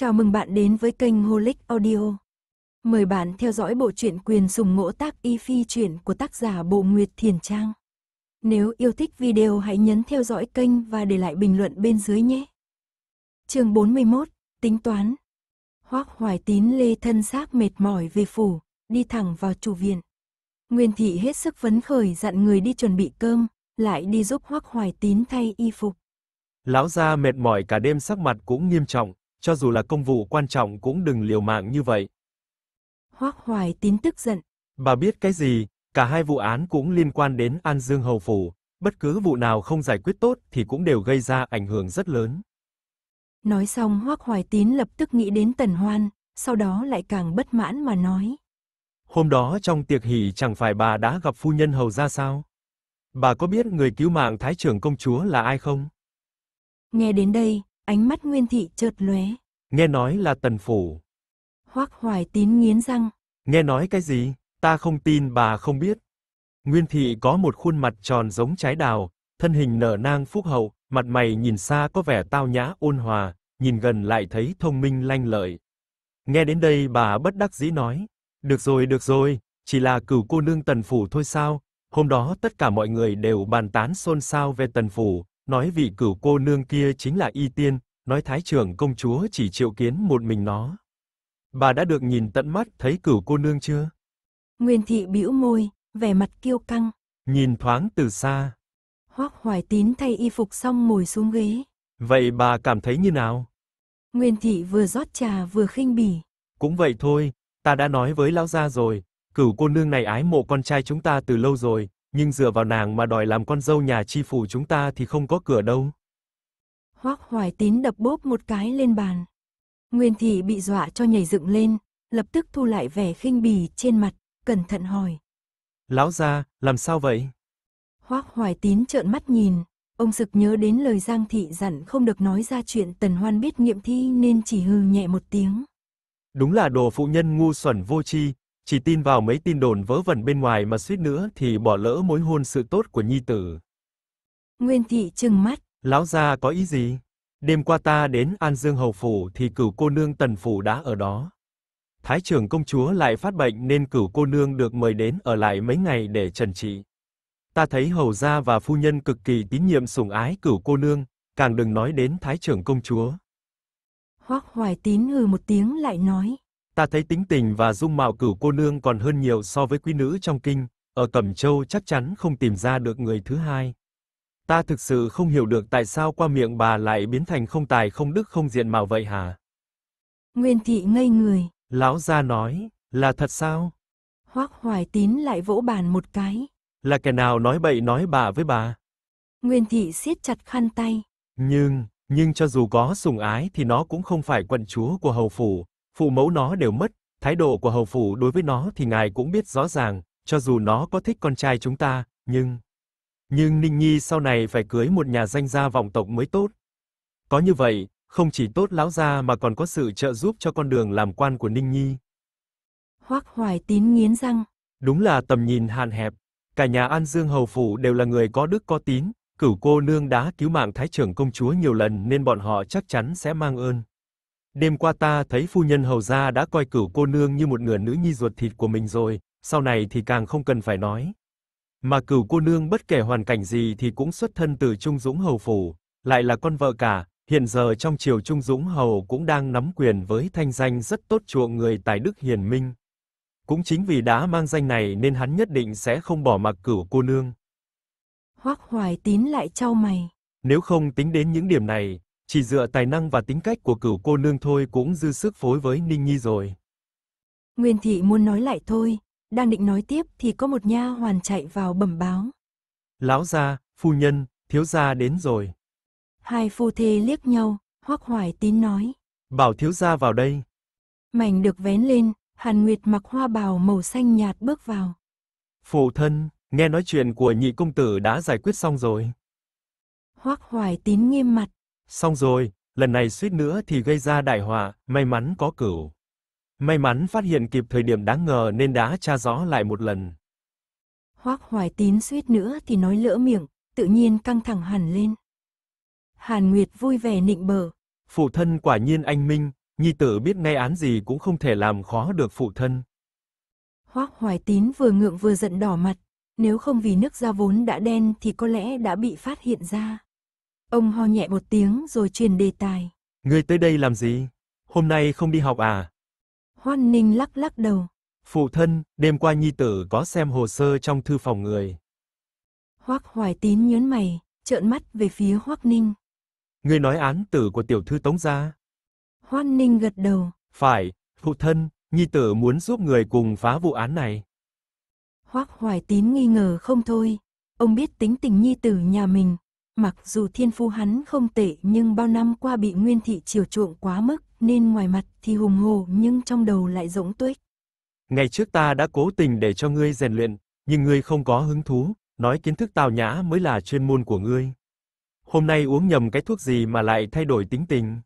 Chào mừng bạn đến với kênh Holic Audio. Mời bạn theo dõi bộ truyện quyền sùng ngỗ tác y phi truyện của tác giả Bộ Nguyệt Thiền Trang. Nếu yêu thích video hãy nhấn theo dõi kênh và để lại bình luận bên dưới nhé. chương 41, Tính toán Hoác Hoài Tín lê thân xác mệt mỏi về phủ, đi thẳng vào chủ viện. Nguyên Thị hết sức phấn khởi dặn người đi chuẩn bị cơm, lại đi giúp Hoác Hoài Tín thay y phục. Lão gia mệt mỏi cả đêm sắc mặt cũng nghiêm trọng, cho dù là công vụ quan trọng cũng đừng liều mạng như vậy. Hoác Hoài Tín tức giận. Bà biết cái gì, cả hai vụ án cũng liên quan đến An Dương Hầu Phủ, bất cứ vụ nào không giải quyết tốt thì cũng đều gây ra ảnh hưởng rất lớn. Nói xong Hoác Hoài Tín lập tức nghĩ đến Tần Hoan, sau đó lại càng bất mãn mà nói. Hôm đó trong tiệc hỷ chẳng phải bà đã gặp phu nhân hầu ra sao? Bà có biết người cứu mạng Thái trưởng công chúa là ai không? Nghe đến đây, ánh mắt Nguyên Thị chợt lóe. Nghe nói là Tần Phủ. Hoác Hoài Tín nghiến răng. Nghe nói cái gì? Ta không tin bà không biết. Nguyên Thị có một khuôn mặt tròn giống trái đào, thân hình nở nang phúc hậu, mặt mày nhìn xa có vẻ tao nhã ôn hòa, nhìn gần lại thấy thông minh lanh lợi. Nghe đến đây bà bất đắc dĩ nói, được rồi được rồi, chỉ là cửu cô nương tần phủ thôi sao, hôm đó tất cả mọi người đều bàn tán xôn xao về tần phủ, nói vị cửu cô nương kia chính là y tiên, nói thái trưởng công chúa chỉ triệu kiến một mình nó. Bà đã được nhìn tận mắt thấy cửu cô nương chưa? Nguyên thị bĩu môi, vẻ mặt kiêu căng. Nhìn thoáng từ xa. Hoác Hoài Tín thay y phục xong ngồi xuống ghế. Vậy bà cảm thấy như nào? Nguyên thị vừa rót trà vừa khinh bỉ. Cũng vậy thôi, ta đã nói với lão gia rồi, cửu cô nương này ái mộ con trai chúng ta từ lâu rồi, nhưng dựa vào nàng mà đòi làm con dâu nhà chi phủ chúng ta thì không có cửa đâu. Hoác Hoài Tín đập bốp một cái lên bàn. Nguyên Thị bị dọa cho nhảy dựng lên, lập tức thu lại vẻ khinh bỉ trên mặt, cẩn thận hỏi. Lão gia, làm sao vậy? Hoác Hoài Tín trợn mắt nhìn, ông sực nhớ đến lời Giang Thị dặn không được nói ra chuyện Tần Hoan biết nghiệm thi nên chỉ hừ nhẹ một tiếng. Đúng là đồ phụ nhân ngu xuẩn vô tri, chỉ tin vào mấy tin đồn vớ vẩn bên ngoài mà suýt nữa thì bỏ lỡ mối hôn sự tốt của nhi tử. Nguyên thị trừng mắt. Lão gia có ý gì? Đêm qua ta đến An Dương Hầu Phủ thì cửu cô nương Tần Phủ đã ở đó. Thái trưởng công chúa lại phát bệnh nên cửu cô nương được mời đến ở lại mấy ngày để trần trị. Ta thấy hầu gia và phu nhân cực kỳ tín nhiệm sủng ái cửu cô nương, càng đừng nói đến thái trưởng công chúa. Hoác Hoài Tín hừ một tiếng lại nói. Ta thấy tính tình và dung mạo cửu cô nương còn hơn nhiều so với quý nữ trong kinh, ở Cẩm Châu chắc chắn không tìm ra được người thứ hai. Ta thực sự không hiểu được tại sao qua miệng bà lại biến thành không tài không đức không diện mạo vậy hả? Nguyên thị ngây người. Lão gia nói, là thật sao? Hoác Hoài Tín lại vỗ bàn một cái. Là kẻ nào nói bậy nói bạ với bà? Nguyên thị siết chặt khăn tay. Nhưng, nhưng cho dù có sùng ái thì nó cũng không phải quận chúa của hầu phủ, phụ mẫu nó đều mất, thái độ của hầu phủ đối với nó thì ngài cũng biết rõ ràng, cho dù nó có thích con trai chúng ta, nhưng... Nhưng Ninh Nhi sau này phải cưới một nhà danh gia vọng tộc mới tốt. Có như vậy, không chỉ tốt lão gia mà còn có sự trợ giúp cho con đường làm quan của Ninh Nhi. Hoác Hoài Tín nghiến răng. Đúng là tầm nhìn hạn hẹp, cả nhà An Dương Hầu Phủ đều là người có đức có tín, cửu cô nương đã cứu mạng Thái trưởng công chúa nhiều lần nên bọn họ chắc chắn sẽ mang ơn. Đêm qua ta thấy phu nhân hầu gia đã coi cửu cô nương như một nửa nữ nhi ruột thịt của mình rồi, sau này thì càng không cần phải nói. Mà cửu cô nương bất kể hoàn cảnh gì thì cũng xuất thân từ Trung Dũng Hầu Phủ, lại là con vợ cả, hiện giờ trong triều Trung Dũng Hầu cũng đang nắm quyền với thanh danh rất tốt chuộng người tài đức hiền minh. Cũng chính vì đã mang danh này nên hắn nhất định sẽ không bỏ mặc cửu cô nương. Hoác Hoài Tín lại trao mày. Nếu không tính đến những điểm này, chỉ dựa tài năng và tính cách của cửu cô nương thôi cũng dư sức phối với Ninh Nhi rồi. Nguyên thị muốn nói lại thôi, đang định nói tiếp thì có một nha hoàn chạy vào bẩm báo. Lão gia, phu nhân, thiếu gia đến rồi. Hai phu thê liếc nhau, Hoắc Hoài Tín nói. Bảo thiếu gia vào đây. Mảnh được vén lên, Hàn Nguyệt mặc hoa bào màu xanh nhạt bước vào. Phụ thân, nghe nói chuyện của nhị công tử đã giải quyết xong rồi. Hoắc Hoài Tín nghiêm mặt. Xong rồi, lần này suýt nữa thì gây ra đại họa, may mắn có cửu. May mắn phát hiện kịp thời điểm đáng ngờ nên đã tra rõ lại một lần. Hoác Hoài Tín suýt nữa thì nói lỡ miệng, tự nhiên căng thẳng hẳn lên. Hàn Nguyệt vui vẻ nịnh bờ. Phụ thân quả nhiên anh minh, nhi tử biết ngay án gì cũng không thể làm khó được phụ thân. Hoác Hoài Tín vừa ngượng vừa giận đỏ mặt, nếu không vì nước da vốn đã đen thì có lẽ đã bị phát hiện ra. Ông ho nhẹ một tiếng rồi truyền đề tài. Ngươi tới đây làm gì? Hôm nay không đi học à? Hoan Ninh lắc lắc đầu. Phụ thân, đêm qua nhi tử có xem hồ sơ trong thư phòng người. Hoác Hoài Tín nhớn mày, trợn mắt về phía Hoác Ninh. Ngươi nói án tử của tiểu thư Tống gia? Hoan Ninh gật đầu. Phải, phụ thân, nhi tử muốn giúp người cùng phá vụ án này. Hoác Hoài Tín nghi ngờ không thôi. Ông biết tính tình nhi tử nhà mình. Mặc dù thiên phu hắn không tệ nhưng bao năm qua bị nguyên thị chiều chuộng quá mức nên ngoài mặt thì hùng hồ nhưng trong đầu lại rỗng tuếch. Ngày trước ta đã cố tình để cho ngươi rèn luyện, nhưng ngươi không có hứng thú, nói kiến thức tào nhã mới là chuyên môn của ngươi. Hôm nay uống nhầm cái thuốc gì mà lại thay đổi tính tình.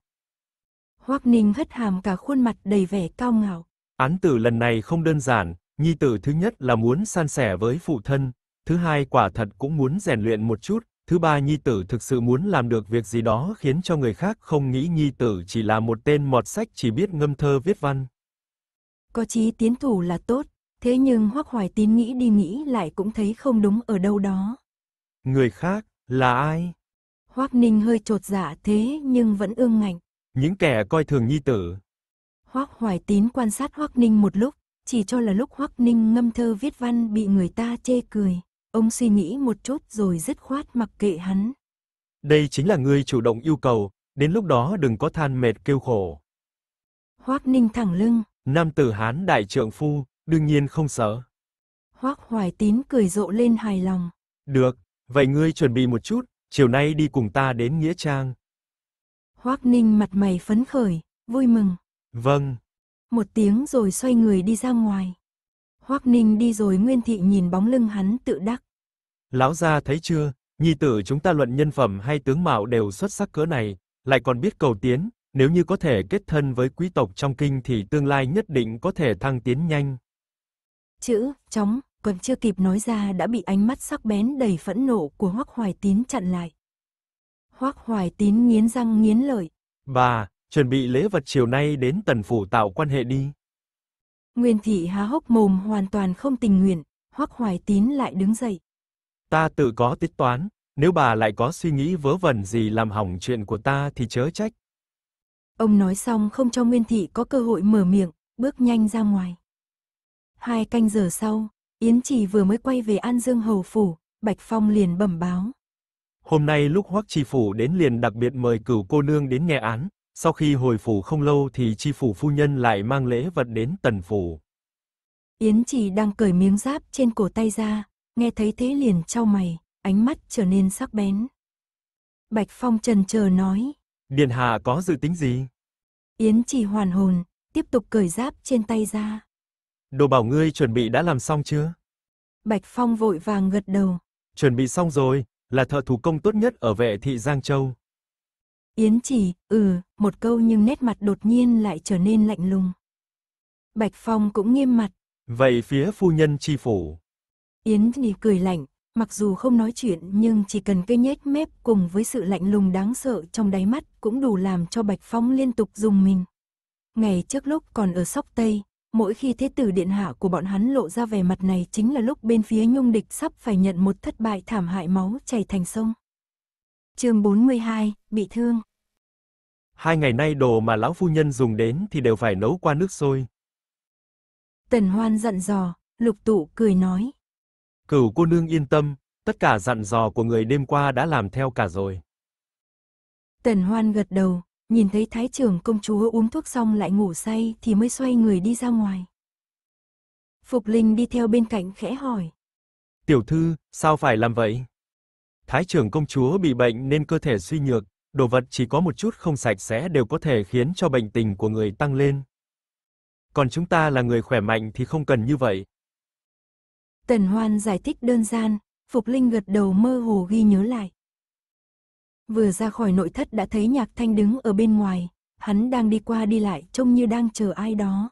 Hoác Ninh hất hàm cả khuôn mặt đầy vẻ cao ngạo. Án tử lần này không đơn giản, nhi tử thứ nhất là muốn san sẻ với phụ thân, thứ hai quả thật cũng muốn rèn luyện một chút, thứ ba nhi tử thực sự muốn làm được việc gì đó khiến cho người khác không nghĩ nhi tử chỉ là một tên mọt sách chỉ biết ngâm thơ viết văn. Có chí tiến thủ là tốt, thế nhưng Hoắc Hoài Tín nghĩ đi nghĩ lại cũng thấy không đúng ở đâu đó. Người khác, là ai? Hoắc Ninh hơi trột dạ thế nhưng vẫn ương ngạnh. Những kẻ coi thường nhi tử. Hoắc Hoài Tín quan sát Hoắc Ninh một lúc, chỉ cho là lúc Hoắc Ninh ngâm thơ viết văn bị người ta chê cười. Ông suy nghĩ một chút rồi dứt khoát mặc kệ hắn. Đây chính là ngươi chủ động yêu cầu, đến lúc đó đừng có than mệt kêu khổ. Hoắc Ninh thẳng lưng. Nam tử Hán đại trượng phu, đương nhiên không sợ. Hoắc Hoài Tín cười rộ lên hài lòng. Được, vậy ngươi chuẩn bị một chút, chiều nay đi cùng ta đến Nghĩa Trang. Hoắc Ninh mặt mày phấn khởi, vui mừng. Vâng. Một tiếng rồi xoay người đi ra ngoài. Hoắc Ninh đi rồi Nguyên Thị nhìn bóng lưng hắn tự đắc. Lão gia thấy chưa, nhi tử chúng ta luận nhân phẩm hay tướng mạo đều xuất sắc cỡ này, lại còn biết cầu tiến, nếu như có thể kết thân với quý tộc trong kinh thì tương lai nhất định có thể thăng tiến nhanh. Chữ, chóng, còn chưa kịp nói ra đã bị ánh mắt sắc bén đầy phẫn nộ của Hoắc Hoài Tín chặn lại. Hoắc Hoài Tín nghiến răng nghiến lợi. Bà, chuẩn bị lễ vật chiều nay đến tần phủ tạo quan hệ đi. Nguyên thị há hốc mồm hoàn toàn không tình nguyện, Hoắc Hoài Tín lại đứng dậy. Ta tự có tính toán, nếu bà lại có suy nghĩ vớ vẩn gì làm hỏng chuyện của ta thì chớ trách. Ông nói xong không cho Nguyên thị có cơ hội mở miệng, bước nhanh ra ngoài. Hai canh giờ sau, Yến Chỉ vừa mới quay về An Dương Hầu Phủ, Bạch Phong liền bẩm báo. Hôm nay lúc Hoắc Chi Phủ đến liền đặc biệt mời cửu cô nương đến nghe án, sau khi hồi phủ không lâu thì Chi Phủ phu nhân lại mang lễ vật đến tần phủ. Yến Chỉ đang cởi miếng giáp trên cổ tay ra, nghe thấy thế liền trao mày, ánh mắt trở nên sắc bén. Bạch Phong trần chờ nói. Điện hạ có dự tính gì? Yến Chỉ hoàn hồn, tiếp tục cởi giáp trên tay ra. Đồ bảo ngươi chuẩn bị đã làm xong chưa? Bạch Phong vội vàng gật đầu. Chuẩn bị xong rồi, là thợ thủ công tốt nhất ở vệ thị Giang Châu. Yến chỉ, ừ, một câu nhưng nét mặt đột nhiên lại trở nên lạnh lùng. Bạch Phong cũng nghiêm mặt. Vậy phía phu nhân chi phủ. Yến chỉ cười lạnh, mặc dù không nói chuyện nhưng chỉ cần cây nhếch mép cùng với sự lạnh lùng đáng sợ trong đáy mắt cũng đủ làm cho Bạch Phong liên tục dùng mình. Ngày trước lúc còn ở Sóc Tây, mỗi khi thế tử điện hạ của bọn hắn lộ ra vẻ mặt này chính là lúc bên phía nhung địch sắp phải nhận một thất bại thảm hại máu chảy thành sông. Chương 42, bị thương. Hai ngày nay đồ mà lão phu nhân dùng đến thì đều phải nấu qua nước sôi. Tần Hoan dặn dò, lục tụ cười nói. Cửu cô nương yên tâm, tất cả dặn dò của người đêm qua đã làm theo cả rồi. Tần Hoan gật đầu, nhìn thấy thái trưởng công chúa uống thuốc xong lại ngủ say thì mới xoay người đi ra ngoài. Phục Linh đi theo bên cạnh khẽ hỏi. Tiểu thư, sao phải làm vậy? Thái trưởng công chúa bị bệnh nên cơ thể suy nhược, đồ vật chỉ có một chút không sạch sẽ đều có thể khiến cho bệnh tình của người tăng lên. Còn chúng ta là người khỏe mạnh thì không cần như vậy. Tần Hoan giải thích đơn giản, Phục Linh gật đầu mơ hồ ghi nhớ lại. Vừa ra khỏi nội thất đã thấy Nhạc Thanh đứng ở bên ngoài, hắn đang đi qua đi lại trông như đang chờ ai đó.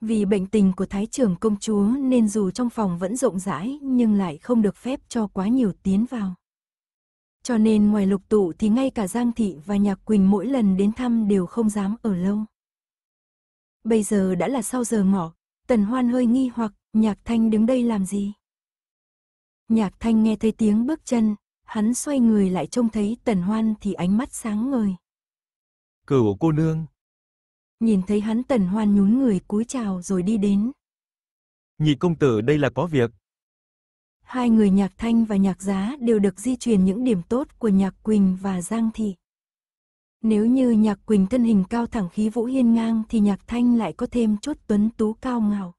Vì bệnh tình của Thái trưởng công chúa nên dù trong phòng vẫn rộng rãi nhưng lại không được phép cho quá nhiều tiến vào. Cho nên ngoài lục tụ thì ngay cả Giang Thị và Nhạc Quỳnh mỗi lần đến thăm đều không dám ở lâu. Bây giờ đã là sau giờ ngọ, Tần Hoan hơi nghi hoặc, Nhạc Thanh đứng đây làm gì? Nhạc Thanh nghe thấy tiếng bước chân, hắn xoay người lại trông thấy Tần Hoan thì ánh mắt sáng ngời. Cửu cô nương. Nhìn thấy hắn Tần Hoan nhún người cúi chào rồi đi đến. Nhị công tử đây là có việc. Hai người Nhạc Thanh và Nhạc Giá đều được di truyền những điểm tốt của Nhạc Quỳnh và Giang Thị. Nếu như Nhạc Quỳnh thân hình cao thẳng khí vũ hiên ngang thì Nhạc Thanh lại có thêm chút tuấn tú cao ngạo.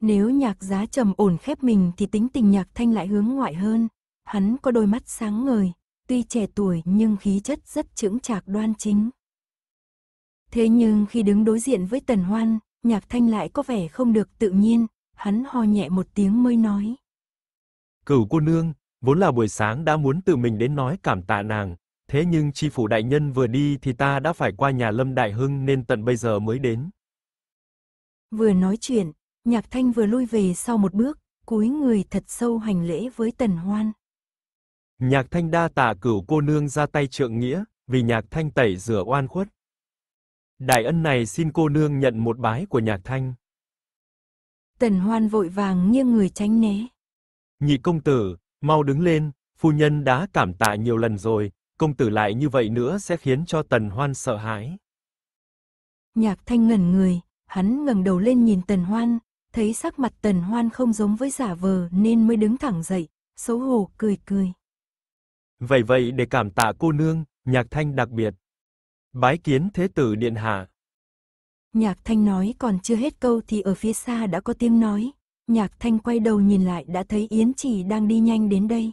Nếu Nhạc Giá trầm ổn khép mình thì tính tình Nhạc Thanh lại hướng ngoại hơn. Hắn có đôi mắt sáng ngời, tuy trẻ tuổi nhưng khí chất rất chững chạc đoan chính. Thế nhưng khi đứng đối diện với Tần Hoan, Nhạc Thanh lại có vẻ không được tự nhiên, hắn ho nhẹ một tiếng mới nói. Cửu cô nương, vốn là buổi sáng đã muốn tự mình đến nói cảm tạ nàng, thế nhưng chi phủ đại nhân vừa đi thì ta đã phải qua nhà Lâm Đại Hưng nên tận bây giờ mới đến. Vừa nói chuyện, Nhạc Thanh vừa lui về sau một bước, cúi người thật sâu hành lễ với Tần Hoan. Nhạc Thanh đa tạ cửu cô nương ra tay trượng nghĩa, vì Nhạc Thanh tẩy rửa oan khuất. Đại ân này xin cô nương nhận một bái của Nhạc Thanh. Tần Hoan vội vàng nghiêng người tránh né. Nhị công tử, mau đứng lên, phu nhân đã cảm tạ nhiều lần rồi, công tử lại như vậy nữa sẽ khiến cho Tần Hoan sợ hãi. Nhạc Thanh ngẩn người, hắn ngẩng đầu lên nhìn Tần Hoan, thấy sắc mặt Tần Hoan không giống với giả vờ nên mới đứng thẳng dậy, xấu hổ cười cười. Vậy vậy để cảm tạ cô nương, Nhạc Thanh đặc biệt. Bái kiến thế tử điện hạ. Nhạc Thanh nói còn chưa hết câu thì ở phía xa đã có tiếng nói. Nhạc Thanh quay đầu nhìn lại đã thấy Yến trì đang đi nhanh đến đây.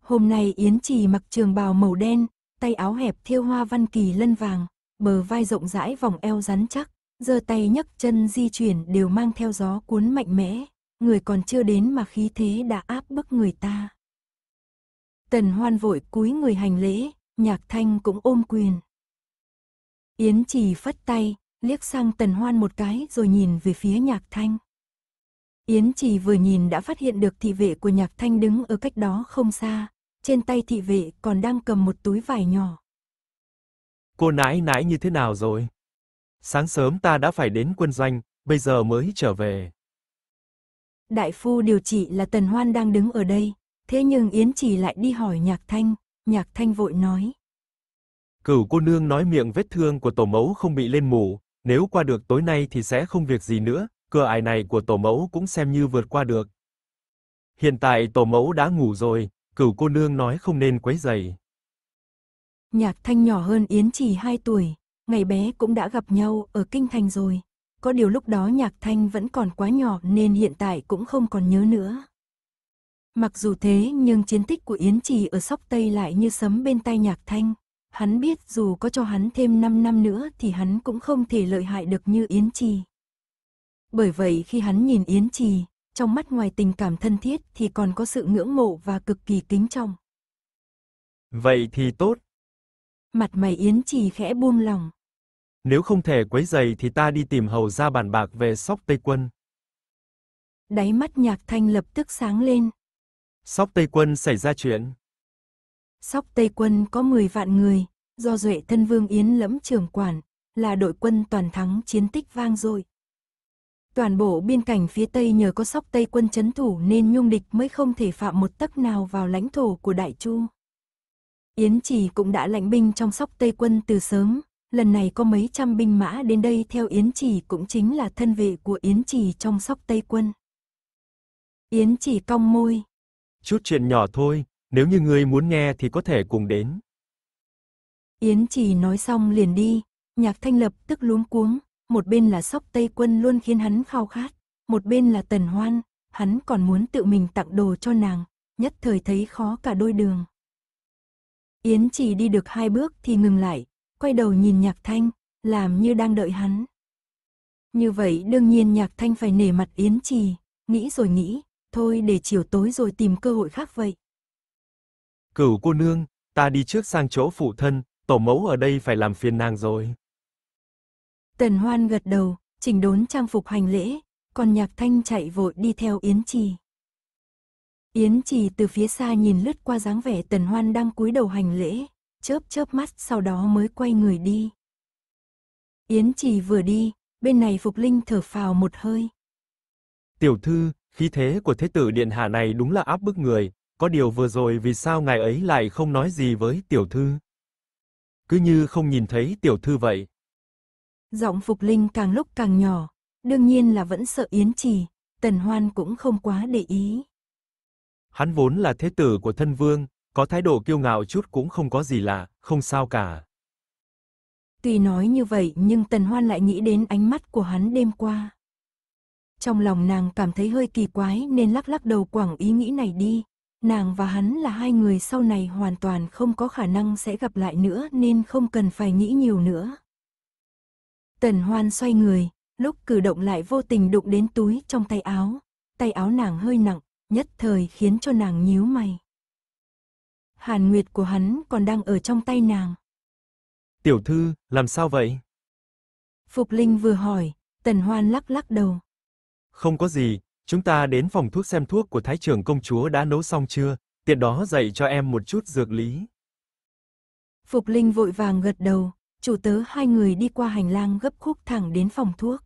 Hôm nay Yến trì mặc trường bào màu đen, tay áo hẹp thêu hoa văn kỳ lân vàng, bờ vai rộng rãi vòng eo rắn chắc, giơ tay nhấc chân di chuyển đều mang theo gió cuốn mạnh mẽ, người còn chưa đến mà khí thế đã áp bức người ta. Tần Hoan vội cúi người hành lễ, Nhạc Thanh cũng ôm quyền. Yến Chỉ phất tay, liếc sang Tần Hoan một cái rồi nhìn về phía Nhạc Thanh. Yến Chỉ vừa nhìn đã phát hiện được thị vệ của Nhạc Thanh đứng ở cách đó không xa, trên tay thị vệ còn đang cầm một túi vải nhỏ. Cô nãi nãi như thế nào rồi? Sáng sớm ta đã phải đến quân doanh, bây giờ mới trở về. Đại phu điều trị là Tần Hoan đang đứng ở đây, thế nhưng Yến Chỉ lại đi hỏi Nhạc Thanh, Nhạc Thanh vội nói. Cửu cô nương nói miệng vết thương của tổ mẫu không bị lên mủ, nếu qua được tối nay thì sẽ không việc gì nữa, cửa ải này của tổ mẫu cũng xem như vượt qua được. Hiện tại tổ mẫu đã ngủ rồi, cửu cô nương nói không nên quấy giày. Nhạc Thanh nhỏ hơn Yến Chỉ 2 tuổi, ngày bé cũng đã gặp nhau ở Kinh Thành rồi. Có điều lúc đó Nhạc Thanh vẫn còn quá nhỏ nên hiện tại cũng không còn nhớ nữa. Mặc dù thế nhưng chiến tích của Yến Trì ở Sóc Tây lại như sấm bên tay Nhạc Thanh. Hắn biết dù có cho hắn thêm 5 năm nữa thì hắn cũng không thể lợi hại được như Yến Trì. Bởi vậy khi hắn nhìn Yến Trì, trong mắt ngoài tình cảm thân thiết thì còn có sự ngưỡng mộ và cực kỳ kính trọng. Vậy thì tốt. Mặt mày Yến Trì khẽ buông lòng. Nếu không thể quấy giày thì ta đi tìm hầu ra bàn bạc về sóc Tây Quân. Đáy mắt nhạc thanh lập tức sáng lên. Sóc Tây Quân xảy ra chuyện. Sóc Tây Quân có 10 vạn người, do Duệ Thân Vương Yến lẫm trưởng quản, là đội quân toàn thắng chiến tích vang dội. Toàn bộ biên cảnh phía Tây nhờ có Sóc Tây Quân chấn thủ nên Nhung địch mới không thể phạm một tấc nào vào lãnh thổ của Đại Chu. Yến Chỉ cũng đã lãnh binh trong Sóc Tây Quân từ sớm, lần này có mấy trăm binh mã đến đây theo Yến Chỉ cũng chính là thân vệ của Yến Chỉ trong Sóc Tây Quân. Yến Chỉ cong môi, Chút chuyện nhỏ thôi, nếu như ngươi muốn nghe thì có thể cùng đến. Yến chỉ nói xong liền đi, nhạc thanh lập tức luống cuống, một bên là sóc Tây quân luôn khiến hắn khao khát, một bên là tần hoan, hắn còn muốn tự mình tặng đồ cho nàng, nhất thời thấy khó cả đôi đường. Yến chỉ đi được hai bước thì ngừng lại, quay đầu nhìn nhạc thanh, làm như đang đợi hắn. Như vậy đương nhiên nhạc thanh phải nể mặt Yến trì, nghĩ rồi nghĩ, thôi để chiều tối rồi tìm cơ hội khác vậy. Cửu cô nương, ta đi trước sang chỗ phụ thân, tổ mẫu ở đây phải làm phiền nàng rồi. Tần Hoan gật đầu, chỉnh đốn trang phục hành lễ, còn Nhạc Thanh chạy vội đi theo Yến Trì. Yến Trì từ phía xa nhìn lướt qua dáng vẻ Tần Hoan đang cúi đầu hành lễ, chớp chớp mắt sau đó mới quay người đi. Yến Trì vừa đi, bên này Phục Linh thở phào một hơi. Tiểu thư, khí thế của thế tử điện hạ này đúng là áp bức người, có điều vừa rồi vì sao ngài ấy lại không nói gì với tiểu thư? Cứ như không nhìn thấy tiểu thư vậy. Giọng Phục Linh càng lúc càng nhỏ, đương nhiên là vẫn sợ Yến Trì, Tần Hoan cũng không quá để ý. Hắn vốn là thế tử của thân vương, có thái độ kiêu ngạo chút cũng không có gì lạ, không sao cả. Tuy nói như vậy nhưng Tần Hoan lại nghĩ đến ánh mắt của hắn đêm qua. Trong lòng nàng cảm thấy hơi kỳ quái nên lắc lắc đầu quẳng ý nghĩ này đi. Nàng và hắn là hai người sau này hoàn toàn không có khả năng sẽ gặp lại nữa nên không cần phải nghĩ nhiều nữa. Tần Hoan xoay người, lúc cử động lại vô tình đụng đến túi trong tay áo. Tay áo nàng hơi nặng, nhất thời khiến cho nàng nhíu mày. Hàn Nguyệt của hắn còn đang ở trong tay nàng. Tiểu thư, làm sao vậy? Phục Linh vừa hỏi, Tần Hoan lắc lắc đầu. Không có gì, chúng ta đến phòng thuốc xem thuốc của Thái trưởng công chúa đã nấu xong chưa, tiện đó dạy cho em một chút dược lý. Phục Linh vội vàng gật đầu, chủ tớ hai người đi qua hành lang gấp khúc thẳng đến phòng thuốc.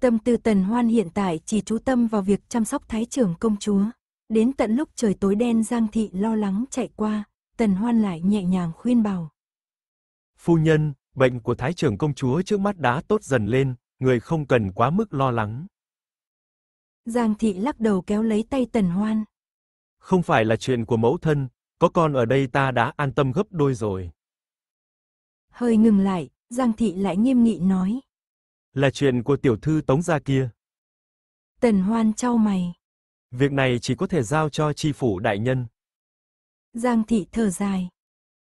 Tâm tư Tần Hoan hiện tại chỉ chú tâm vào việc chăm sóc Thái trưởng công chúa. Đến tận lúc trời tối đen Giang Thị lo lắng chạy qua, Tần Hoan lại nhẹ nhàng khuyên bảo. Phu nhân, bệnh của Thái trưởng công chúa trước mắt đã tốt dần lên, người không cần quá mức lo lắng. Giang Thị lắc đầu kéo lấy tay Tần Hoan. Không phải là chuyện của mẫu thân, có con ở đây ta đã an tâm gấp đôi rồi. Hơi ngừng lại, Giang Thị lại nghiêm nghị nói. Là chuyện của tiểu thư tống gia kia. Tần Hoan trao mày. Việc này chỉ có thể giao cho chi phủ đại nhân. Giang Thị thở dài.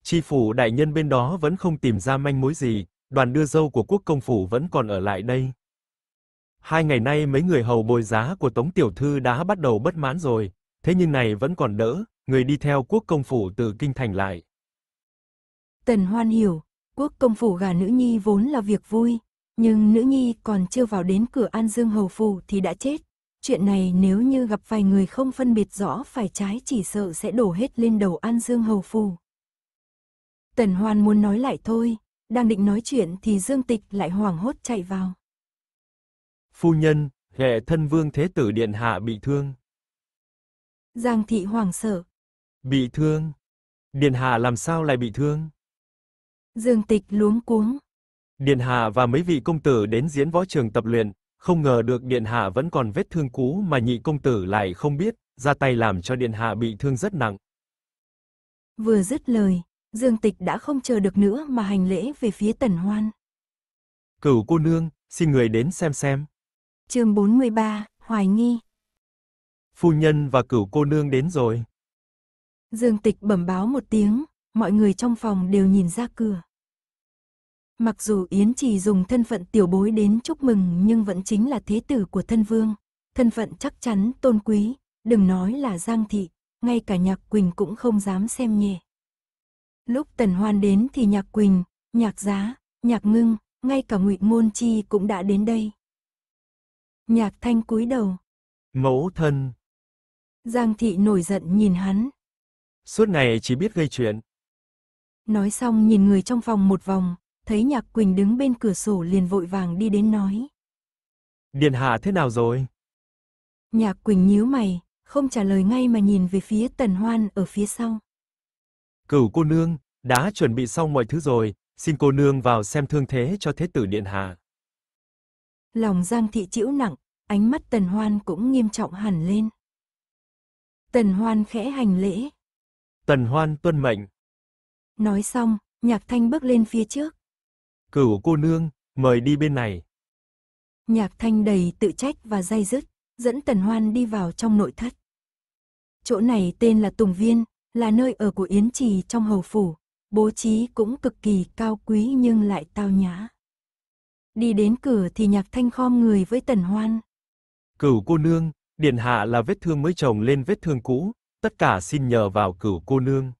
Chi phủ đại nhân bên đó vẫn không tìm ra manh mối gì, đoàn đưa dâu của quốc công phủ vẫn còn ở lại đây. Hai ngày nay mấy người hầu bồi giá của Tống Tiểu Thư đã bắt đầu bất mãn rồi, thế nhưng này vẫn còn đỡ, người đi theo quốc công phủ từ kinh thành lại. Tần Hoan hiểu, quốc công phủ gà nữ nhi vốn là việc vui, nhưng nữ nhi còn chưa vào đến cửa An Dương Hầu Phủ thì đã chết. Chuyện này nếu như gặp vài người không phân biệt rõ phải trái chỉ sợ sẽ đổ hết lên đầu An Dương Hầu Phủ. Tần Hoan muốn nói lại thôi, đang định nói chuyện thì Dương Tịch lại hoảng hốt chạy vào. Phu nhân, hệ thân vương thế tử điện hạ bị thương. Giang thị hoảng sợ. Bị thương? Điện hạ làm sao lại bị thương? Dương Tịch luống cuống. Điện hạ và mấy vị công tử đến diễn võ trường tập luyện, không ngờ được điện hạ vẫn còn vết thương cũ mà nhị công tử lại không biết, ra tay làm cho điện hạ bị thương rất nặng. Vừa dứt lời, Dương Tịch đã không chờ được nữa mà hành lễ về phía Tần Hoan. Cửu cô nương, xin người đến xem xem. chương 43, Hoài Nghi. Phu nhân và cửu cô nương đến rồi. Dương Tịch bẩm báo một tiếng, mọi người trong phòng đều nhìn ra cửa. Mặc dù Yến Trì dùng thân phận tiểu bối đến chúc mừng nhưng vẫn chính là thế tử của thân vương. Thân phận chắc chắn tôn quý, đừng nói là Giang Thị, ngay cả Nhạc Quỳnh cũng không dám xem nhẹ. Lúc Tần Hoan đến thì Nhạc Quỳnh, Nhạc Giá, Nhạc Ngưng, ngay cả Ngụy Môn Chi cũng đã đến đây. Nhạc Thanh cúi đầu. Mẫu thân. Giang Thị nổi giận nhìn hắn. Suốt ngày chỉ biết gây chuyện. Nói xong nhìn người trong phòng một vòng, thấy Nhạc Quỳnh đứng bên cửa sổ liền vội vàng đi đến nói. Điện hạ thế nào rồi? Nhạc Quỳnh nhíu mày, không trả lời ngay mà nhìn về phía Tần Hoan ở phía sau. Cửu cô nương, đã chuẩn bị xong mọi thứ rồi, xin cô nương vào xem thương thế cho thế tử điện hạ. Lòng Giang Thị chịu nặng, ánh mắt Tần Hoan cũng nghiêm trọng hẳn lên. Tần Hoan khẽ hành lễ. Tần Hoan tuân mệnh. Nói xong, Nhạc Thanh bước lên phía trước. Cửu cô nương, mời đi bên này. Nhạc Thanh đầy tự trách và day dứt, dẫn Tần Hoan đi vào trong nội thất. Chỗ này tên là Tùng Viên, là nơi ở của Yến Trì trong hầu phủ, bố trí cũng cực kỳ cao quý nhưng lại tao nhã. Đi đến cửa thì Nhạc Thanh khom người với Tần Hoan. Cửu cô nương, điện hạ là vết thương mới chồng lên vết thương cũ, tất cả xin nhờ vào cửu cô nương.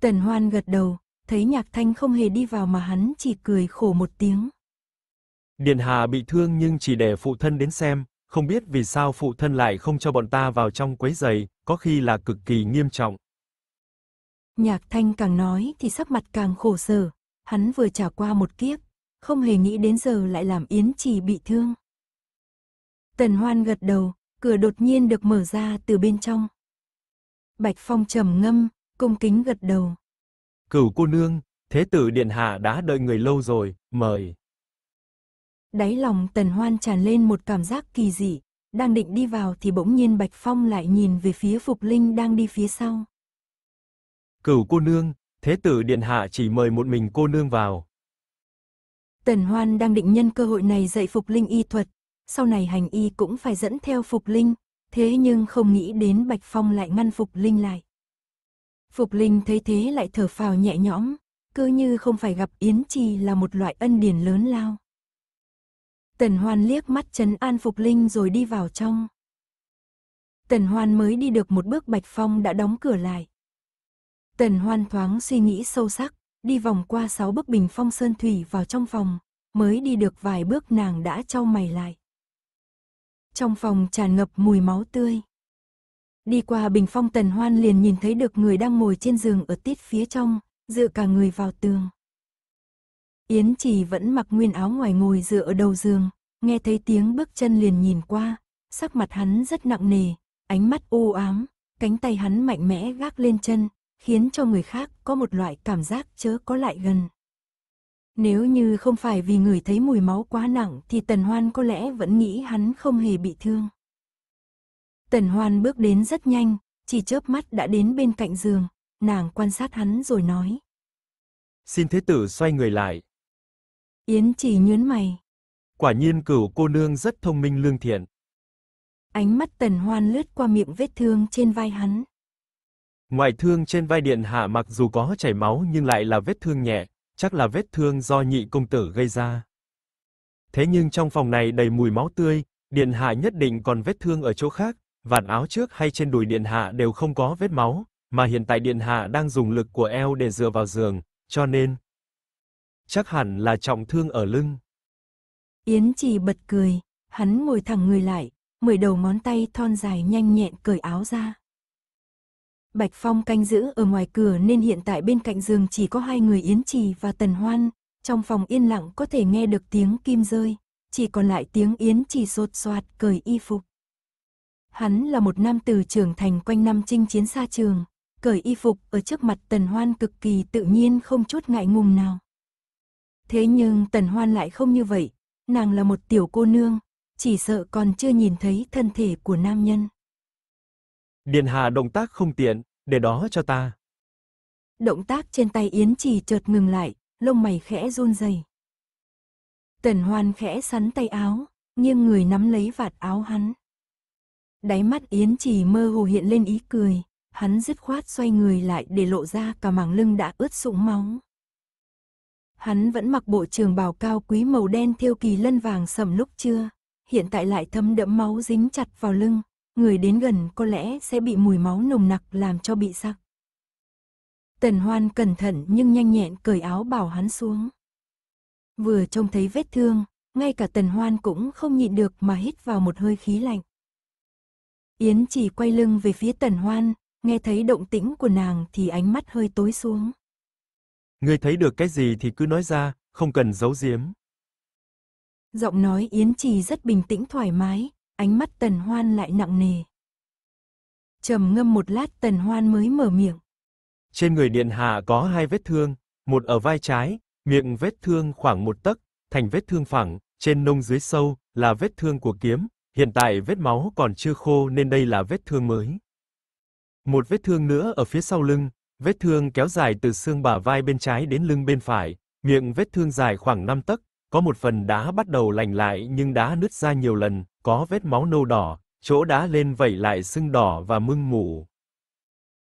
Tần Hoan gật đầu, thấy Nhạc Thanh không hề đi vào mà hắn chỉ cười khổ một tiếng. Điện hạ bị thương nhưng chỉ để phụ thân đến xem, không biết vì sao phụ thân lại không cho bọn ta vào trong quấy giày, có khi là cực kỳ nghiêm trọng. Nhạc thanh càng nói thì sắc mặt càng khổ sở, hắn vừa trải qua một kiếp, không hề nghĩ đến giờ lại làm Yến Trì bị thương. Tần Hoan gật đầu, cửa đột nhiên được mở ra từ bên trong. Bạch Phong trầm ngâm, cung kính gật đầu. Cửu cô nương, thế tử điện hạ đã đợi người lâu rồi, mời. Đáy lòng Tần Hoan tràn lên một cảm giác kỳ dị, đang định đi vào thì bỗng nhiên Bạch Phong lại nhìn về phía Phục Linh đang đi phía sau. Cửu cô nương, thế tử điện hạ chỉ mời một mình cô nương vào. Tần Hoan đang định nhân cơ hội này dạy Phục Linh y thuật, sau này hành y cũng phải dẫn theo Phục Linh, thế nhưng không nghĩ đến Bạch Phong lại ngăn Phục Linh lại. Phục Linh thấy thế lại thở phào nhẹ nhõm, cứ như không phải gặp Yến Trì là một loại ân điển lớn lao. Tần Hoan liếc mắt chấn an Phục Linh rồi đi vào trong. Tần Hoan mới đi được một bước Bạch Phong đã đóng cửa lại. Tần Hoan thoáng suy nghĩ sâu sắc, đi vòng qua sáu bức bình phong sơn thủy vào trong phòng, mới đi được vài bước nàng đã trao mày lại. Trong phòng tràn ngập mùi máu tươi. Đi qua bình phong Tần Hoan liền nhìn thấy được người đang ngồi trên giường ở tít phía trong, dựa cả người vào tường. Yến Trì vẫn mặc nguyên áo ngoài ngồi dựa ở đầu giường, nghe thấy tiếng bước chân liền nhìn qua, sắc mặt hắn rất nặng nề, ánh mắt u ám, cánh tay hắn mạnh mẽ gác lên chân, khiến cho người khác có một loại cảm giác chớ có lại gần. Nếu như không phải vì người thấy mùi máu quá nặng thì Tần Hoan có lẽ vẫn nghĩ hắn không hề bị thương. Tần Hoan bước đến rất nhanh, chỉ chớp mắt đã đến bên cạnh giường, nàng quan sát hắn rồi nói. Xin thế tử xoay người lại. Yến chỉ nhớn mày. Quả nhiên cửu cô nương rất thông minh lương thiện. Ánh mắt Tần Hoan lướt qua miệng vết thương trên vai hắn. Ngoại thương trên vai điện hạ mặc dù có chảy máu nhưng lại là vết thương nhẹ, chắc là vết thương do nhị công tử gây ra. Thế nhưng trong phòng này đầy mùi máu tươi, điện hạ nhất định còn vết thương ở chỗ khác, vạt áo trước hay trên đùi điện hạ đều không có vết máu, mà hiện tại điện hạ đang dùng lực của eo để dựa vào giường, cho nên chắc hẳn là trọng thương ở lưng. Yến trì bật cười, hắn ngồi thẳng người lại, mười đầu ngón tay thon dài nhanh nhẹn cởi áo ra. Bạch Phong canh giữ ở ngoài cửa nên hiện tại bên cạnh giường chỉ có hai người Yến Trì và Tần Hoan, trong phòng yên lặng có thể nghe được tiếng kim rơi, chỉ còn lại tiếng Yến Trì sột soạt cởi y phục. Hắn là một nam tử trưởng thành quanh năm chinh chiến xa trường, cởi y phục ở trước mặt Tần Hoan cực kỳ tự nhiên không chút ngại ngùng nào. Thế nhưng Tần Hoan lại không như vậy, nàng là một tiểu cô nương, chỉ sợ còn chưa nhìn thấy thân thể của nam nhân. Điện hạ động tác không tiện, để đó cho ta. Động tác trên tay Yến Trì chợt ngừng lại, lông mày khẽ run rẩy. Tần Hoan khẽ sắn tay áo, nghiêng người nắm lấy vạt áo hắn. Đáy mắt Yến Trì mơ hồ hiện lên ý cười, hắn dứt khoát xoay người lại để lộ ra cả mảng lưng đã ướt sũng máu. Hắn vẫn mặc bộ trường bào cao quý màu đen thêu kỳ lân vàng sầm lúc chưa, hiện tại lại thấm đẫm máu dính chặt vào lưng, người đến gần có lẽ sẽ bị mùi máu nồng nặc làm cho bị sặc. Tần Hoan cẩn thận nhưng nhanh nhẹn cởi áo bảo hắn xuống. Vừa trông thấy vết thương, ngay cả Tần Hoan cũng không nhịn được mà hít vào một hơi khí lạnh. Yến chỉ quay lưng về phía Tần Hoan, nghe thấy động tĩnh của nàng thì ánh mắt hơi tối xuống. Ngươi thấy được cái gì thì cứ nói ra, không cần giấu giếm. Giọng nói Yến Trì rất bình tĩnh thoải mái, ánh mắt Tần Hoan lại nặng nề. Trầm ngâm một lát Tần Hoan mới mở miệng. Trên người điện hạ có hai vết thương, một ở vai trái, miệng vết thương khoảng một tấc, thành vết thương phẳng, trên nông dưới sâu, là vết thương của kiếm, hiện tại vết máu còn chưa khô nên đây là vết thương mới. Một vết thương nữa ở phía sau lưng, vết thương kéo dài từ xương bả vai bên trái đến lưng bên phải, miệng vết thương dài khoảng 5 tấc, có một phần đá bắt đầu lành lại nhưng đá nứt ra nhiều lần, có vết máu nâu đỏ, chỗ đá lên vẩy lại sưng đỏ và mưng mủ.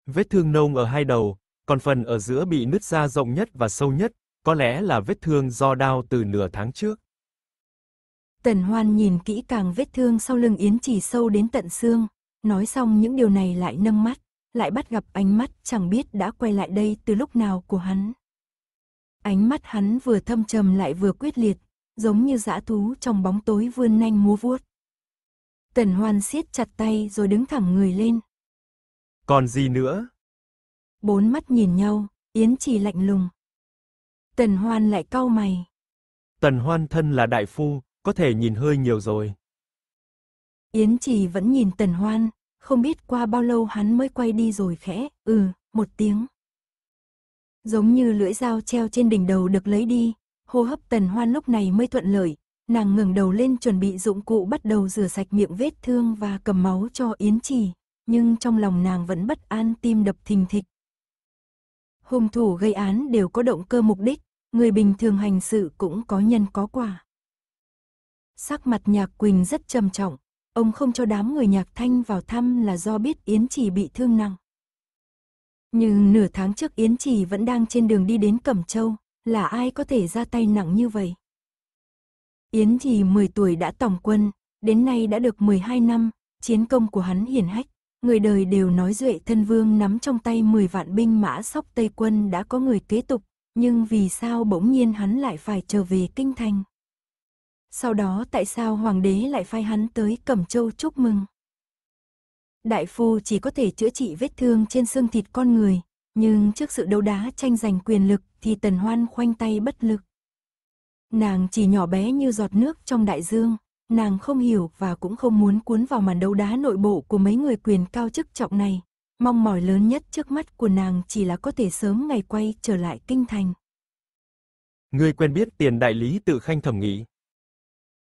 Vết thương nông ở hai đầu, còn phần ở giữa bị nứt ra rộng nhất và sâu nhất, có lẽ là vết thương do đau từ nửa tháng trước. Tần Hoan nhìn kỹ càng vết thương sau lưng Yến chỉ sâu đến tận xương, nói xong những điều này lại nâng mắt, lại bắt gặp ánh mắt chẳng biết đã quay lại đây từ lúc nào của hắn. Ánh mắt hắn vừa thâm trầm lại vừa quyết liệt, giống như dã thú trong bóng tối vươn nanh múa vuốt. Tần Hoan siết chặt tay rồi đứng thẳng người lên. Còn gì nữa? Bốn mắt nhìn nhau, Yến Trì lạnh lùng. Tần Hoan lại cau mày. Tần Hoan thân là đại phu, có thể nhìn hơi nhiều rồi. Yến Trì vẫn nhìn Tần Hoan, không biết qua bao lâu hắn mới quay đi rồi khẽ, ừ, một tiếng. Giống như lưỡi dao treo trên đỉnh đầu được lấy đi, hô hấp Tần Hoan lúc này mới thuận lợi, nàng ngừng đầu lên chuẩn bị dụng cụ bắt đầu rửa sạch miệng vết thương và cầm máu cho Yến Trì, nhưng trong lòng nàng vẫn bất an tim đập thình thịch. Hung thủ gây án đều có động cơ mục đích, người bình thường hành sự cũng có nhân có quả. Sắc mặt Nhạc Quỳnh rất trầm trọng, ông không cho đám người Nhạc Thanh vào thăm là do biết Yến Trì bị thương nặng. Nhưng nửa tháng trước Yến Trì vẫn đang trên đường đi đến Cẩm Châu, là ai có thể ra tay nặng như vậy? Yến Trì 10 tuổi đã tổng quân, đến nay đã được 12 năm, chiến công của hắn hiển hách. Người đời đều nói Duệ Thân Vương nắm trong tay 10 vạn binh mã sóc Tây Quân đã có người kế tục, nhưng vì sao bỗng nhiên hắn lại phải trở về Kinh Thành? Sau đó tại sao Hoàng đế lại phái hắn tới Cẩm Châu chúc mừng? Đại phu chỉ có thể chữa trị vết thương trên xương thịt con người, nhưng trước sự đấu đá tranh giành quyền lực thì Tần Hoan khoanh tay bất lực. Nàng chỉ nhỏ bé như giọt nước trong đại dương, nàng không hiểu và cũng không muốn cuốn vào màn đấu đá nội bộ của mấy người quyền cao chức trọng này. Mong mỏi lớn nhất trước mắt của nàng chỉ là có thể sớm ngày quay trở lại kinh thành. Ngươi quen biết tiền đại lý tự khanh thẩm nghị.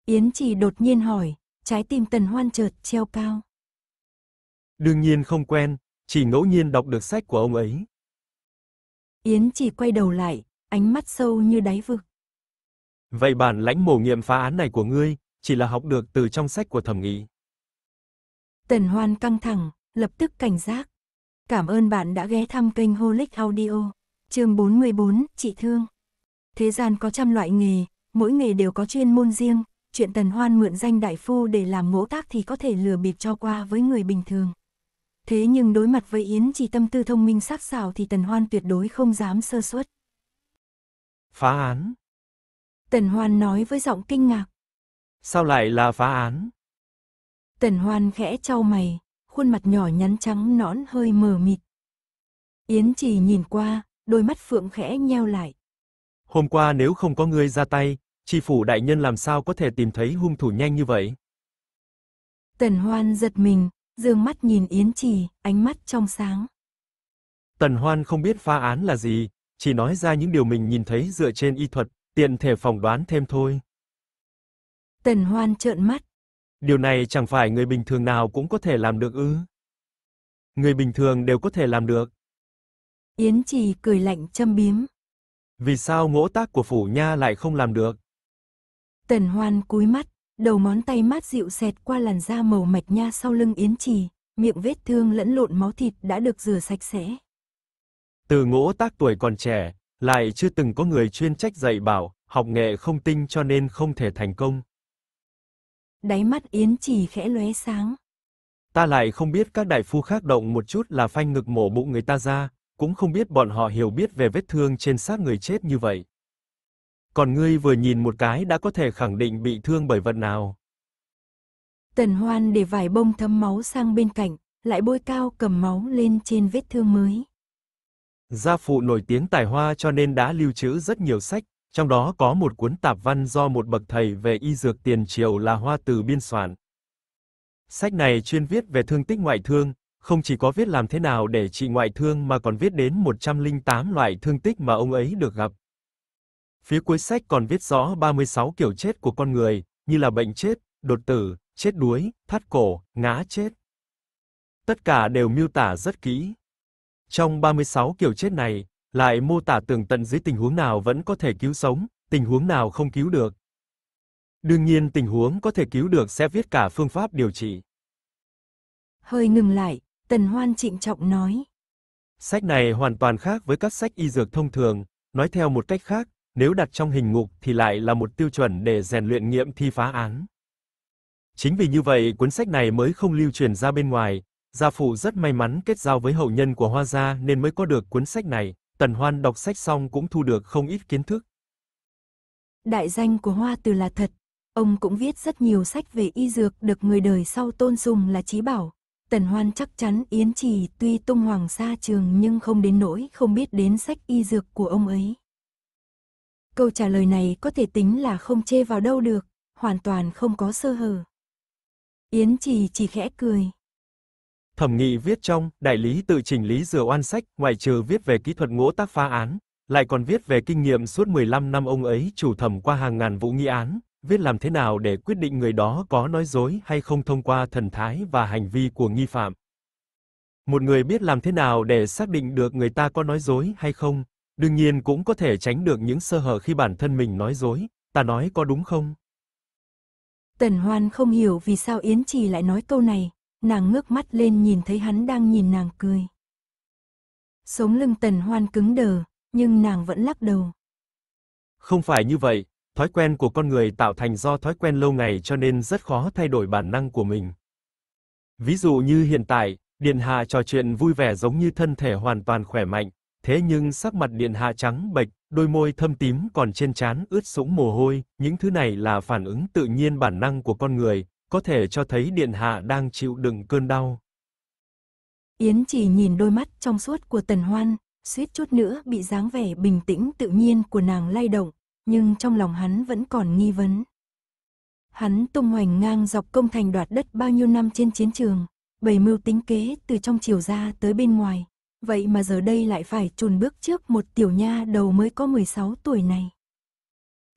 Yến chỉ đột nhiên hỏi, trái tim tần hoan chợt treo cao. Đương nhiên không quen, chỉ ngẫu nhiên đọc được sách của ông ấy. Yến chỉ quay đầu lại, ánh mắt sâu như đáy vực. Vậy bản lãnh mổ nghiệm phá án này của ngươi, chỉ là học được từ trong sách của thẩm nghị. Tần Hoan căng thẳng, lập tức cảnh giác. Cảm ơn bạn đã ghé thăm kênh Holic Audio. chương 44, chị thương. Thế gian có trăm loại nghề, mỗi nghề đều có chuyên môn riêng. Chuyện Tần Hoan mượn danh đại phu để làm ngỗ tác thì có thể lừa bịp cho qua với người bình thường. Thế nhưng đối mặt với Yến chỉ tâm tư thông minh sắc sảo thì Tần Hoan tuyệt đối không dám sơ suất. Phá án. Tần Hoan nói với giọng kinh ngạc. Sao lại là phá án? Tần Hoan khẽ trao mày, khuôn mặt nhỏ nhắn trắng nõn hơi mờ mịt. Yến chỉ nhìn qua, đôi mắt phượng khẽ nheo lại. Hôm qua nếu không có ngươi ra tay, tri phủ đại nhân làm sao có thể tìm thấy hung thủ nhanh như vậy? Tần Hoan giật mình, dương mắt nhìn Yến Trì, ánh mắt trong sáng. Tần Hoan không biết phá án là gì, chỉ nói ra những điều mình nhìn thấy dựa trên y thuật, tiện thể phỏng đoán thêm thôi. Tần Hoan trợn mắt. Điều này chẳng phải người bình thường nào cũng có thể làm được ư? Người bình thường đều có thể làm được. Yến Trì cười lạnh châm biếm. Vì sao ngỗ tác của phủ nha lại không làm được? Tần Hoan cúi mắt, đầu ngón tay mát dịu xẹt qua làn da màu mạch nha sau lưng Yến Trì, miệng vết thương lẫn lộn máu thịt đã được rửa sạch sẽ. Từ ngỗ tác tuổi còn trẻ, lại chưa từng có người chuyên trách dạy bảo, học nghệ không tinh cho nên không thể thành công. Đáy mắt Yến Trì khẽ lóe sáng. Ta lại không biết các đại phu khác động một chút là phanh ngực mổ bụng người ta ra, cũng không biết bọn họ hiểu biết về vết thương trên xác người chết như vậy. Còn ngươi vừa nhìn một cái đã có thể khẳng định bị thương bởi vật nào. Tần Hoan để vài bông thấm máu sang bên cạnh, lại bôi cao cầm máu lên trên vết thương mới. Gia phụ nổi tiếng tài hoa cho nên đã lưu trữ rất nhiều sách, trong đó có một cuốn tạp văn do một bậc thầy về y dược tiền triều là Hoa Từ biên soạn. Sách này chuyên viết về thương tích ngoại thương, không chỉ có viết làm thế nào để trị ngoại thương mà còn viết đến 108 loại thương tích mà ông ấy được gặp. Phía cuối sách còn viết rõ 36 kiểu chết của con người, như là bệnh chết, đột tử, chết đuối, thắt cổ, ngã chết. Tất cả đều miêu tả rất kỹ. Trong 36 kiểu chết này, lại mô tả tường tận dưới tình huống nào vẫn có thể cứu sống, tình huống nào không cứu được. Đương nhiên tình huống có thể cứu được sẽ viết cả phương pháp điều trị. Hơi ngừng lại, Tần Hoan trịnh trọng nói. Sách này hoàn toàn khác với các sách y dược thông thường, nói theo một cách khác, nếu đặt trong hình ngục thì lại là một tiêu chuẩn để rèn luyện nghiệm thi phá án. Chính vì như vậy cuốn sách này mới không lưu truyền ra bên ngoài, gia phụ rất may mắn kết giao với hậu nhân của Hoa gia nên mới có được cuốn sách này, Tần Hoan đọc sách xong cũng thu được không ít kiến thức. Đại danh của Hoa Từ là thật, Ông cũng viết rất nhiều sách về y dược được người đời sau tôn sùng là trí bảo. Tần Hoan chắc chắn Yến Trì tuy tung hoàng xa trường nhưng không đến nỗi không biết đến sách y dược của ông ấy. Câu trả lời này có thể tính là không chê vào đâu được, hoàn toàn không có sơ hở. Yến Trì chỉ khẽ cười. Thẩm nghị viết trong đại lý tự chỉnh lý dừa oan sách, ngoại trừ viết về kỹ thuật ngỗ tác phá án, lại còn viết về kinh nghiệm suốt 15 năm ông ấy chủ thẩm qua hàng ngàn vụ nghi án, viết làm thế nào để quyết định người đó có nói dối hay không thông qua thần thái và hành vi của nghi phạm. Một người biết làm thế nào để xác định được người ta có nói dối hay không, đương nhiên cũng có thể tránh được những sơ hở khi bản thân mình nói dối, ta nói có đúng không? Tần Hoan không hiểu vì sao Yến Trì lại nói câu này, nàng ngước mắt lên nhìn thấy hắn đang nhìn nàng cười. Sống lưng Tần Hoan cứng đờ, nhưng nàng vẫn lắc đầu. Không phải như vậy, thói quen của con người tạo thành do thói quen lâu ngày cho nên rất khó thay đổi bản năng của mình. Ví dụ như hiện tại, Điện Hạ trò chuyện vui vẻ giống như thân thể hoàn toàn khỏe mạnh, thế nhưng sắc mặt Điện Hạ trắng bệch, đôi môi thâm tím còn trên trán ướt sũng mồ hôi, những thứ này là phản ứng tự nhiên bản năng của con người, có thể cho thấy Điện Hạ đang chịu đựng cơn đau. Yến chỉ nhìn đôi mắt trong suốt của Tần Hoan, suýt chút nữa bị dáng vẻ bình tĩnh tự nhiên của nàng lay động, nhưng trong lòng hắn vẫn còn nghi vấn. Hắn tung hoành ngang dọc công thành đoạt đất bao nhiêu năm trên chiến trường, bày mưu tính kế từ trong chiều ra tới bên ngoài, vậy mà giờ đây lại phải chùn bước trước một tiểu nha đầu mới có 16 tuổi này.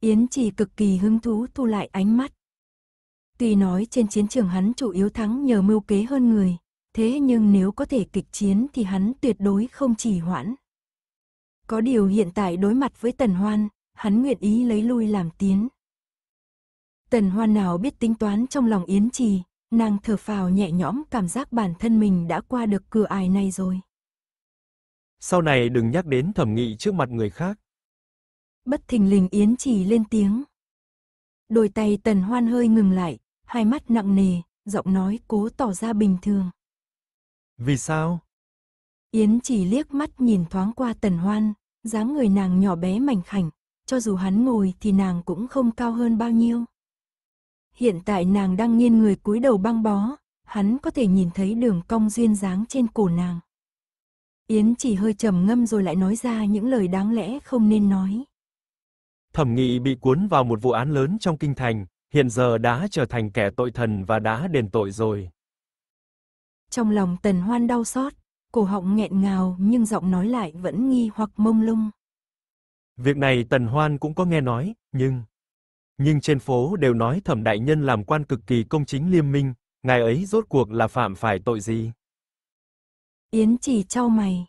Yến chỉ cực kỳ hứng thú thu lại ánh mắt. Tuy nói trên chiến trường hắn chủ yếu thắng nhờ mưu kế hơn người, thế nhưng nếu có thể kịch chiến thì hắn tuyệt đối không chỉ hoãn. Có điều hiện tại đối mặt với Tần Hoan, hắn nguyện ý lấy lui làm tiến. Tần Hoan nào biết tính toán trong lòng Yến Trì, nàng thở phào nhẹ nhõm cảm giác bản thân mình đã qua được cửa ải này rồi. Sau này đừng nhắc đến thẩm nghị trước mặt người khác. Bất thình lình Yến Trì lên tiếng. Đôi tay Tần Hoan hơi ngừng lại, hai mắt nặng nề, giọng nói cố tỏ ra bình thường. Vì sao? Yến chỉ liếc mắt nhìn thoáng qua Tần Hoan, dáng người nàng nhỏ bé mảnh khảnh, cho dù hắn ngồi thì nàng cũng không cao hơn bao nhiêu. Hiện tại nàng đang nghiêng người cúi đầu băng bó, hắn có thể nhìn thấy đường cong duyên dáng trên cổ nàng. Yến chỉ hơi trầm ngâm rồi lại nói ra những lời đáng lẽ không nên nói. Thẩm nghị bị cuốn vào một vụ án lớn trong kinh thành, hiện giờ đã trở thành kẻ tội thần và đã đền tội rồi. Trong lòng tần hoan đau xót, cổ họng nghẹn ngào nhưng giọng nói lại vẫn nghi hoặc mông lung. Việc này tần hoan cũng có nghe nói, nhưng... Nhưng trên phố đều nói thẩm đại nhân làm quan cực kỳ công chính liêm minh, ngài ấy rốt cuộc là phạm phải tội gì? Yến chỉ trao mày.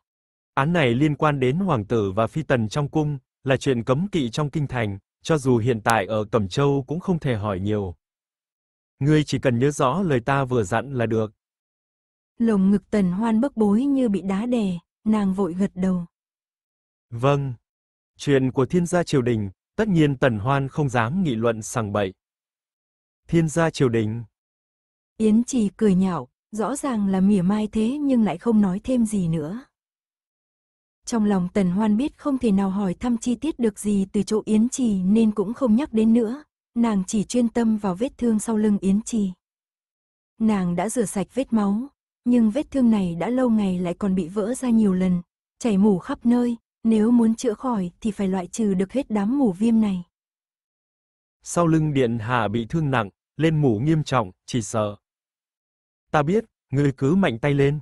Án này liên quan đến hoàng tử và phi tần trong cung, là chuyện cấm kỵ trong kinh thành, cho dù hiện tại ở Cẩm Châu cũng không thể hỏi nhiều. Ngươi chỉ cần nhớ rõ lời ta vừa dặn là được. Lồng ngực tần hoan bức bối như bị đá đè, nàng vội gật đầu. Vâng. Chuyện của thiên gia triều đình, tất nhiên tần hoan không dám nghị luận sằng bậy. Thiên gia triều đình. Yến chỉ cười nhạo, rõ ràng là mỉa mai thế nhưng lại không nói thêm gì nữa. Trong lòng Tần Hoan biết không thể nào hỏi thăm chi tiết được gì từ chỗ Yến Trì nên cũng không nhắc đến nữa, nàng chỉ chuyên tâm vào vết thương sau lưng Yến Trì. Nàng đã rửa sạch vết máu, nhưng vết thương này đã lâu ngày lại còn bị vỡ ra nhiều lần, chảy mủ khắp nơi, nếu muốn chữa khỏi thì phải loại trừ được hết đám mủ viêm này. Sau lưng điện hạ bị thương nặng, lên mủ nghiêm trọng, chỉ sợ. Ta biết, ngươi cứ mạnh tay lên.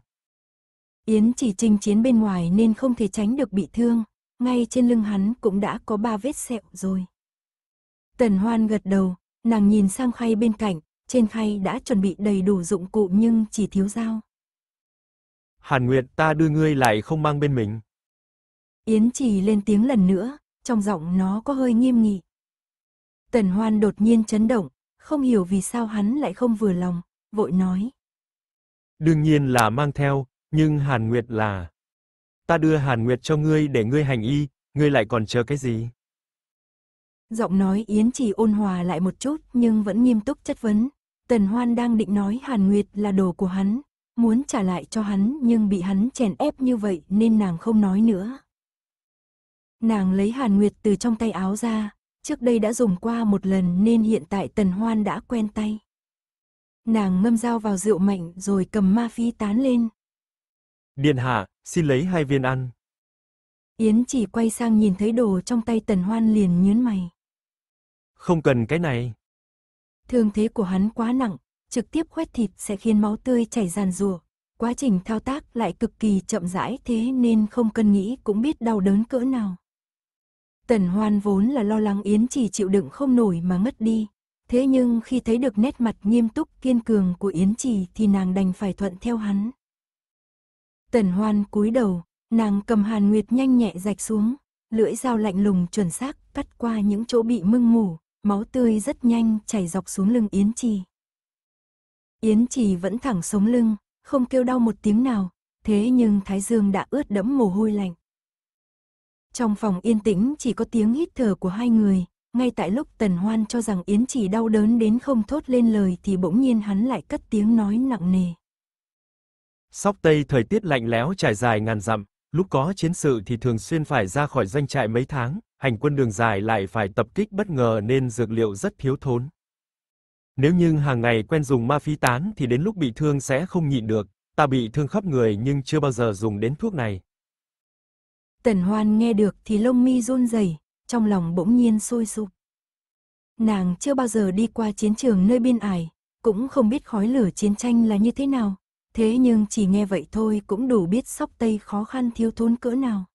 Yến chỉ trình chiến bên ngoài nên không thể tránh được bị thương, ngay trên lưng hắn cũng đã có ba vết sẹo rồi. Tần Hoan gật đầu, nàng nhìn sang khay bên cạnh, trên khay đã chuẩn bị đầy đủ dụng cụ nhưng chỉ thiếu dao. Hàn Nguyệt ta đưa ngươi lại không mang bên mình. Yến chỉ lên tiếng lần nữa, trong giọng nó có hơi nghiêm nghị. Tần Hoan đột nhiên chấn động, không hiểu vì sao hắn lại không vừa lòng, vội nói. Đương nhiên là mang theo, nhưng Hàn Nguyệt là... Ta đưa Hàn Nguyệt cho ngươi để ngươi hành y, ngươi lại còn chờ cái gì? Giọng nói Yến chỉ ôn hòa lại một chút nhưng vẫn nghiêm túc chất vấn. Tần Hoan đang định nói Hàn Nguyệt là đồ của hắn, muốn trả lại cho hắn nhưng bị hắn chèn ép như vậy nên nàng không nói nữa. Nàng lấy Hàn Nguyệt từ trong tay áo ra, trước đây đã dùng qua một lần nên hiện tại Tần Hoan đã quen tay. Nàng ngâm dao vào rượu mạnh rồi cầm ma phi tán lên. Điện hạ, xin lấy hai viên ăn. Yến chỉ quay sang nhìn thấy đồ trong tay Tần Hoan liền nhớn mày. Không cần cái này. Thương thế của hắn quá nặng, trực tiếp khoét thịt sẽ khiến máu tươi chảy ràn rùa. Quá trình thao tác lại cực kỳ chậm rãi thế nên không cần nghĩ cũng biết đau đớn cỡ nào. Tần Hoan vốn là lo lắng Yến chỉ chịu đựng không nổi mà ngất đi. Thế nhưng khi thấy được nét mặt nghiêm túc kiên cường của Yến Trì thì nàng đành phải thuận theo hắn. Tần Hoan cúi đầu, nàng cầm Hàn Nguyệt nhanh nhẹ rạch xuống, lưỡi dao lạnh lùng chuẩn xác cắt qua những chỗ bị mưng mủ, máu tươi rất nhanh chảy dọc xuống lưng Yến Trì. Yến Trì vẫn thẳng sống lưng, không kêu đau một tiếng nào, thế nhưng Thái Dương đã ướt đẫm mồ hôi lạnh. Trong phòng yên tĩnh chỉ có tiếng hít thở của hai người, ngay tại lúc Tần Hoan cho rằng Yến chỉ đau đớn đến không thốt lên lời thì bỗng nhiên hắn lại cất tiếng nói nặng nề. Sóc Tây thời tiết lạnh lẽo trải dài ngàn dặm, lúc có chiến sự thì thường xuyên phải ra khỏi doanh trại mấy tháng, hành quân đường dài lại phải tập kích bất ngờ nên dược liệu rất thiếu thốn. Nếu như hàng ngày quen dùng ma phi tán thì đến lúc bị thương sẽ không nhịn được, ta bị thương khắp người nhưng chưa bao giờ dùng đến thuốc này. Tần Hoan nghe được thì lông mi run rẩy, trong lòng bỗng nhiên sôi sục. Nàng chưa bao giờ đi qua chiến trường nơi biên ải, cũng không biết khói lửa chiến tranh là như thế nào, thế nhưng chỉ nghe vậy thôi cũng đủ biết sóc Tây khó khăn thiếu thốn cỡ nào.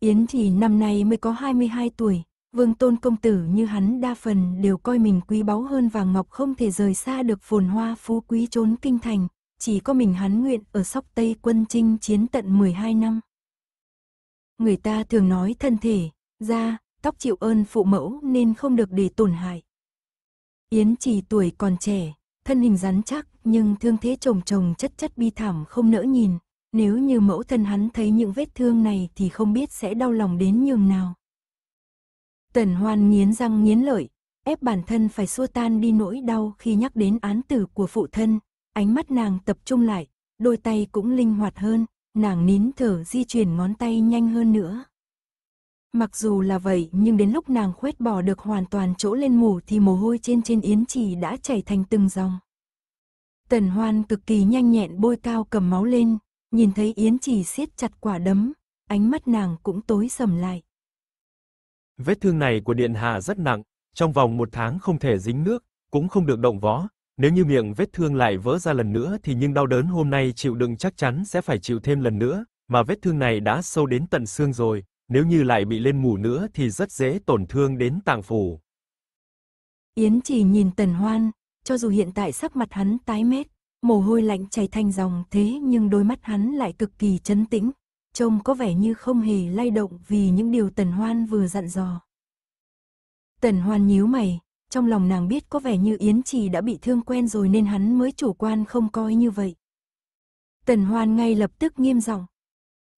Yến thì năm nay mới có 22 tuổi, vương tôn công tử như hắn đa phần đều coi mình quý báu hơn vàng ngọc không thể rời xa được phồn hoa phú quý trốn kinh thành, chỉ có mình hắn nguyện ở sóc Tây quân chinh chiến tận 12 năm. Người ta thường nói thân thể, da, tóc chịu ơn phụ mẫu nên không được để tổn hại. Yến chỉ tuổi còn trẻ, thân hình rắn chắc nhưng thương thế chồng chồng chất chất bi thảm không nỡ nhìn. Nếu như mẫu thân hắn thấy những vết thương này thì không biết sẽ đau lòng đến nhường nào. Tần hoan nghiến răng nghiến lợi, ép bản thân phải xua tan đi nỗi đau khi nhắc đến án tử của phụ thân. Ánh mắt nàng tập trung lại, đôi tay cũng linh hoạt hơn, nàng nín thở di chuyển ngón tay nhanh hơn nữa. Mặc dù là vậy nhưng đến lúc nàng khuét bỏ được hoàn toàn chỗ lên mủ thì mồ hôi trên trên yến chỉ đã chảy thành từng dòng. Tần hoan cực kỳ nhanh nhẹn bôi cao cầm máu lên, nhìn thấy yến chỉ siết chặt quả đấm, ánh mắt nàng cũng tối sầm lại. Vết thương này của điện hạ rất nặng, trong vòng một tháng không thể dính nước, cũng không được động võ. Nếu như miệng vết thương lại vỡ ra lần nữa thì nhưng đau đớn hôm nay chịu đựng chắc chắn sẽ phải chịu thêm lần nữa, mà vết thương này đã sâu đến tận xương rồi, nếu như lại bị lên mù nữa thì rất dễ tổn thương đến tạng phủ. Yến chỉ nhìn Tần Hoan, cho dù hiện tại sắc mặt hắn tái mét, mồ hôi lạnh chảy thành dòng thế nhưng đôi mắt hắn lại cực kỳ chấn tĩnh, trông có vẻ như không hề lay động vì những điều Tần Hoan vừa dặn dò. Tần Hoan nhíu mày, trong lòng nàng biết có vẻ như Yến Trì đã bị thương quen rồi nên hắn mới chủ quan không coi như vậy. Tần Hoan ngay lập tức nghiêm giọng.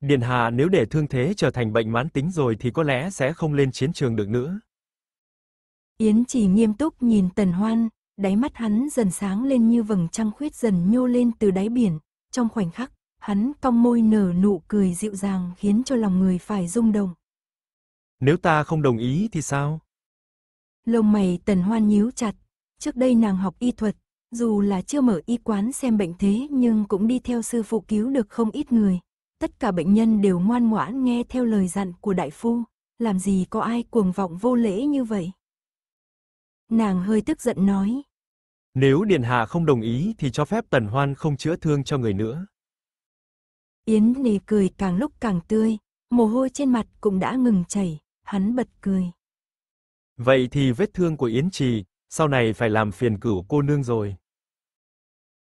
Điện hạ nếu để thương thế trở thành bệnh mãn tính rồi thì có lẽ sẽ không lên chiến trường được nữa. Yến chỉ nghiêm túc nhìn Tần Hoan, đáy mắt hắn dần sáng lên như vầng trăng khuyết dần nhô lên từ đáy biển. Trong khoảnh khắc, hắn cong môi nở nụ cười dịu dàng khiến cho lòng người phải rung động. Nếu ta không đồng ý thì sao? Lông mày Tần Hoan nhíu chặt, trước đây nàng học y thuật, dù là chưa mở y quán xem bệnh thế nhưng cũng đi theo sư phụ cứu được không ít người tất cả bệnh nhân đều ngoan ngoãn nghe theo lời dặn của đại phu, làm gì có ai cuồng vọng vô lễ như vậy. Nàng hơi tức giận nói. Nếu Điện Hạ không đồng ý thì cho phép Tần Hoan không chữa thương cho người nữa. Yến Nì cười càng lúc càng tươi, mồ hôi trên mặt cũng đã ngừng chảy, hắn bật cười. Vậy thì vết thương của Yến Trì, sau này phải làm phiền cửu cô nương rồi.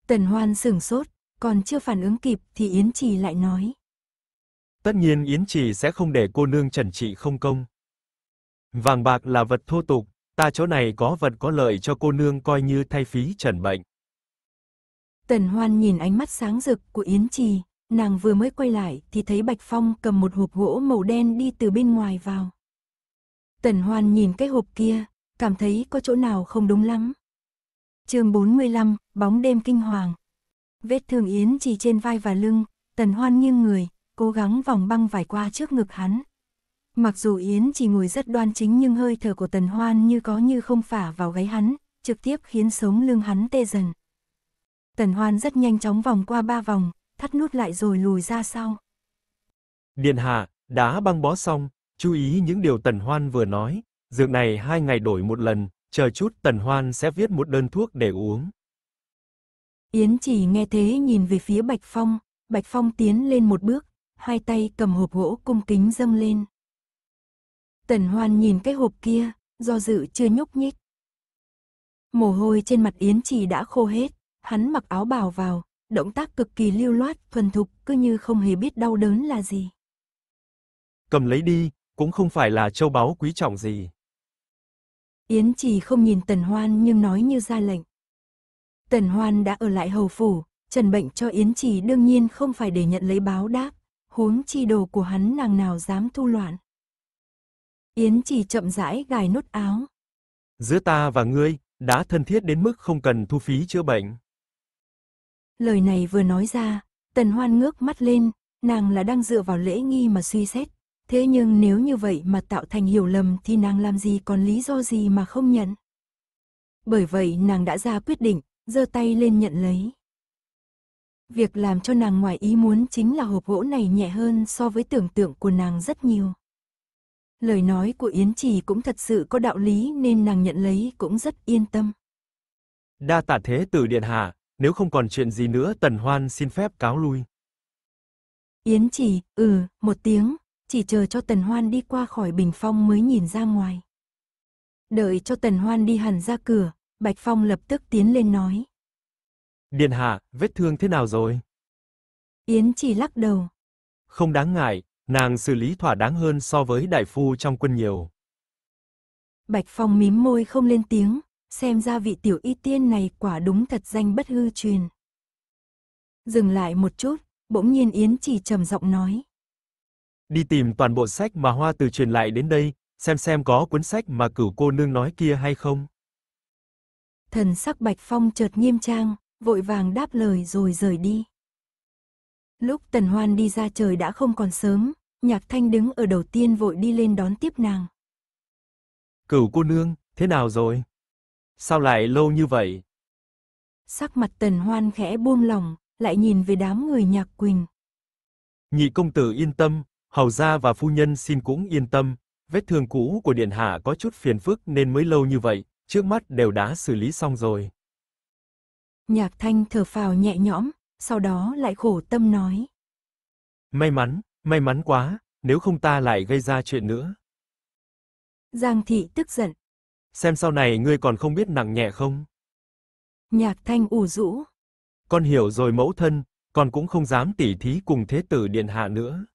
Tần Hoan sửng sốt, còn chưa phản ứng kịp thì Yến Trì lại nói. Tất nhiên Yến Trì sẽ không để cô nương trần trị không công. Vàng bạc là vật thô tục, ta chỗ này có vật có lợi cho cô nương coi như thay phí trần bệnh. Tần Hoan nhìn ánh mắt sáng rực của Yến Trì, nàng vừa mới quay lại thì thấy Bạch Phong cầm một hộp gỗ màu đen đi từ bên ngoài vào. Tần Hoan nhìn cái hộp kia, cảm thấy có chỗ nào không đúng lắm. chương 45, bóng đêm kinh hoàng. Vết thương Yến chỉ trên vai và lưng, tần hoan nghiêng người, cố gắng vòng băng vải qua trước ngực hắn. Mặc dù Yến chỉ ngồi rất đoan chính nhưng hơi thở của Tần Hoan như có như không phả vào gáy hắn, trực tiếp khiến sống lưng hắn tê dần. Tần Hoan rất nhanh chóng vòng qua ba vòng, thắt nút lại rồi lùi ra sau. Điện hạ, đã băng bó xong, chú ý những điều Tần Hoan vừa nói, dược này hai ngày đổi một lần, chờ chút Tần Hoan sẽ viết một đơn thuốc để uống. Yến chỉ nghe thế nhìn về phía Bạch Phong, Bạch Phong tiến lên một bước, hai tay cầm hộp gỗ cung kính dâng lên. Tần Hoan nhìn cái hộp kia, do dự chưa nhúc nhích. Mồ hôi trên mặt Yến chỉ đã khô hết, hắn mặc áo bào vào, động tác cực kỳ lưu loát, thuần thục, cứ như không hề biết đau đớn là gì. Cầm lấy đi, cũng không phải là châu báu quý trọng gì. Yến chỉ không nhìn Tần Hoan nhưng nói như ra lệnh. Tần Hoan đã ở lại hầu phủ, trần bệnh cho Yến chỉ đương nhiên không phải để nhận lấy báo đáp, huống chi đồ của hắn nàng nào dám thu loạn. Yến chỉ chậm rãi gài nút áo. Giữa ta và ngươi, đã thân thiết đến mức không cần thu phí chữa bệnh. Lời này vừa nói ra, Tần Hoan ngước mắt lên, nàng là đang dựa vào lễ nghi mà suy xét. Thế nhưng nếu như vậy mà tạo thành hiểu lầm thì nàng làm gì còn lý do gì mà không nhận. Bởi vậy nàng đã ra quyết định, giơ tay lên nhận lấy. Việc làm cho nàng ngoài ý muốn chính là hộp gỗ này nhẹ hơn so với tưởng tượng của nàng rất nhiều. Lời nói của Yến Trì cũng thật sự có đạo lý nên nàng nhận lấy cũng rất yên tâm. Đa tạ thế tử điện hạ, nếu không còn chuyện gì nữa Tần Hoan xin phép cáo lui. Yến Trì, ừ, một tiếng, chỉ chờ cho Tần Hoan đi qua khỏi bình phong mới nhìn ra ngoài. Đợi cho Tần Hoan đi hẳn ra cửa, Bạch Phong lập tức tiến lên nói. Điện hạ, vết thương thế nào rồi? Yến chỉ lắc đầu. Không đáng ngại, nàng xử lý thỏa đáng hơn so với đại phu trong quân nhiều. Bạch Phong mím môi không lên tiếng, xem ra vị tiểu y tiên này quả đúng thật danh bất hư truyền. Dừng lại một chút, bỗng nhiên Yến chỉ trầm giọng nói. Đi tìm toàn bộ sách mà Hoa Từ truyền lại đến đây, xem xem có cuốn sách mà cửu cô nương nói kia hay không. Thần sắc Bạch Phong chợt nghiêm trang, vội vàng đáp lời rồi rời đi. Lúc Tần Hoan đi ra trời đã không còn sớm, Nhạc Thanh đứng ở đầu tiên vội đi lên đón tiếp nàng. Cửu cô nương, thế nào rồi? Sao lại lâu như vậy? Sắc mặt Tần Hoan khẽ buông lòng, lại nhìn về đám người Nhạc Quỳnh. Nhị công tử yên tâm, hầu gia và phu nhân xin cũng yên tâm, vết thương cũ của điện hạ có chút phiền phức nên mới lâu như vậy, trước mắt đều đã xử lý xong rồi. Nhạc Thanh thở phào nhẹ nhõm, sau đó lại khổ tâm nói. May mắn, may mắn quá, nếu không ta lại gây ra chuyện nữa. Giang Thị tức giận. Xem sau này ngươi còn không biết nặng nhẹ không? Nhạc Thanh ủ rũ. Con hiểu rồi mẫu thân, con cũng không dám tỉ thí cùng thế tử điện hạ nữa.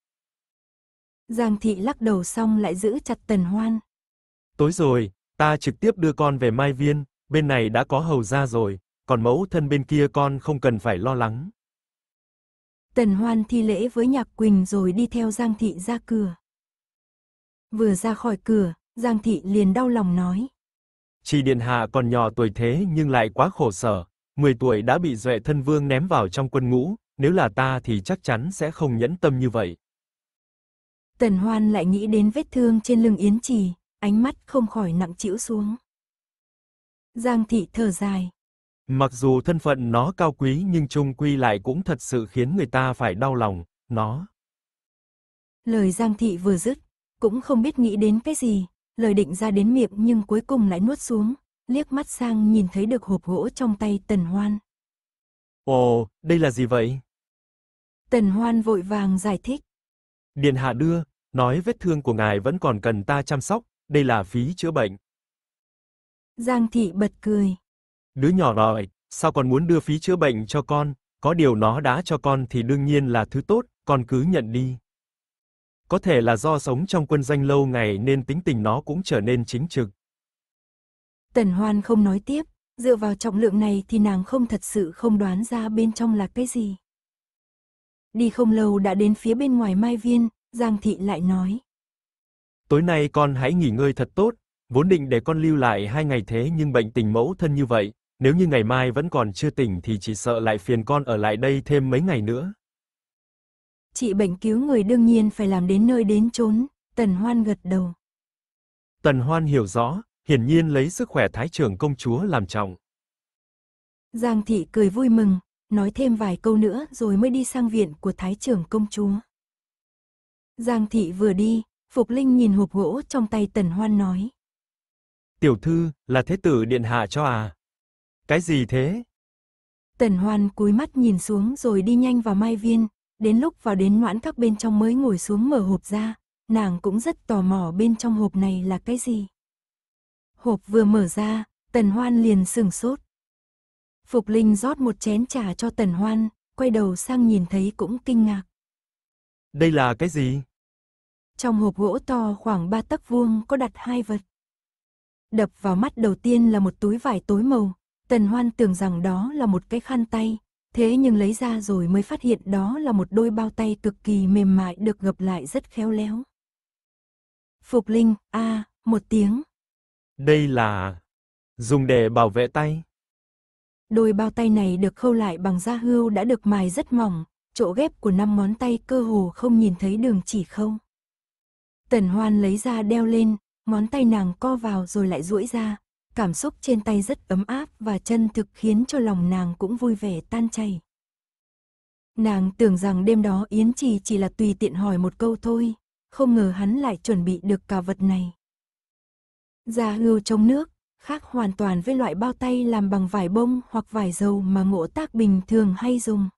Giang Thị lắc đầu xong lại giữ chặt Tần Hoan. Tối rồi, ta trực tiếp đưa con về Mai Viên, bên này đã có hầu ra rồi, còn mẫu thân bên kia con không cần phải lo lắng. Tần Hoan thi lễ với Nhạc Quỳnh rồi đi theo Giang Thị ra cửa. Vừa ra khỏi cửa, Giang Thị liền đau lòng nói. Chị Điện Hạ còn nhỏ tuổi thế nhưng lại quá khổ sở, 10 tuổi đã bị Duệ Thân Vương ném vào trong quân ngũ, nếu là ta thì chắc chắn sẽ không nhẫn tâm như vậy. Tần Hoan lại nghĩ đến vết thương trên lưng Yến Trì, ánh mắt không khỏi nặng trĩu xuống. Giang Thị thở dài. Mặc dù thân phận nó cao quý nhưng chung quy lại cũng thật sự khiến người ta phải đau lòng, nó. Lời Giang Thị vừa dứt, cũng không biết nghĩ đến cái gì, lời định ra đến miệng nhưng cuối cùng lại nuốt xuống, liếc mắt sang nhìn thấy được hộp gỗ trong tay Tần Hoan. Ồ, đây là gì vậy? Tần Hoan vội vàng giải thích. Điện hạ đưa, nói vết thương của ngài vẫn còn cần ta chăm sóc, đây là phí chữa bệnh. Giang Thị bật cười. Đứa nhỏ rồi, sao còn muốn đưa phí chữa bệnh cho con, có điều nó đã cho con thì đương nhiên là thứ tốt, con cứ nhận đi. Có thể là do sống trong quân danh lâu ngày nên tính tình nó cũng trở nên chính trực. Tần Hoan không nói tiếp, dựa vào trọng lượng này thì nàng không thật sự không đoán ra bên trong là cái gì. Đi không lâu đã đến phía bên ngoài Mai Viên, Giang Thị lại nói. Tối nay con hãy nghỉ ngơi thật tốt, vốn định để con lưu lại hai ngày thế nhưng bệnh tình mẫu thân như vậy, nếu như ngày mai vẫn còn chưa tỉnh thì chỉ sợ lại phiền con ở lại đây thêm mấy ngày nữa. Chị bệnh cứu người đương nhiên phải làm đến nơi đến chốn, Tần Hoan gật đầu. Tần Hoan hiểu rõ, hiển nhiên lấy sức khỏe thái trưởng công chúa làm trọng. Giang thị cười vui mừng, nói thêm vài câu nữa rồi mới đi sang viện của thái trưởng công chúa. Giang thị vừa đi, Phục Linh nhìn hộp gỗ trong tay Tần Hoan nói. Tiểu thư, là thế tử điện hạ cho à? Cái gì thế? Tần Hoan cúi mắt nhìn xuống rồi đi nhanh vào mai viên, đến lúc vào đến noãn các bên trong mới ngồi xuống mở hộp ra, nàng cũng rất tò mò bên trong hộp này là cái gì. Hộp vừa mở ra, Tần Hoan liền sừng sốt. Phục Linh rót một chén trà cho Tần Hoan, quay đầu sang nhìn thấy cũng kinh ngạc. Đây là cái gì? Trong hộp gỗ to khoảng ba tấc vuông có đặt hai vật. Đập vào mắt đầu tiên là một túi vải tối màu, Tần Hoan tưởng rằng đó là một cái khăn tay, thế nhưng lấy ra rồi mới phát hiện đó là một đôi bao tay cực kỳ mềm mại được gập lại rất khéo léo. Phục Linh, a, một tiếng. Đây là dùng để bảo vệ tay. Đôi bao tay này được khâu lại bằng da hươu đã được mài rất mỏng, chỗ ghép của năm ngón tay cơ hồ không nhìn thấy đường chỉ khâu. Tần Hoan lấy ra đeo lên, ngón tay nàng co vào rồi lại duỗi ra, cảm xúc trên tay rất ấm áp và chân thực khiến cho lòng nàng cũng vui vẻ tan chảy. Nàng tưởng rằng đêm đó Yến Trì chỉ là tùy tiện hỏi một câu thôi, không ngờ hắn lại chuẩn bị được cả vật này. Da hưu trong nước, khác hoàn toàn với loại bao tay làm bằng vải bông hoặc vải dầu mà ngộ tác bình thường hay dùng.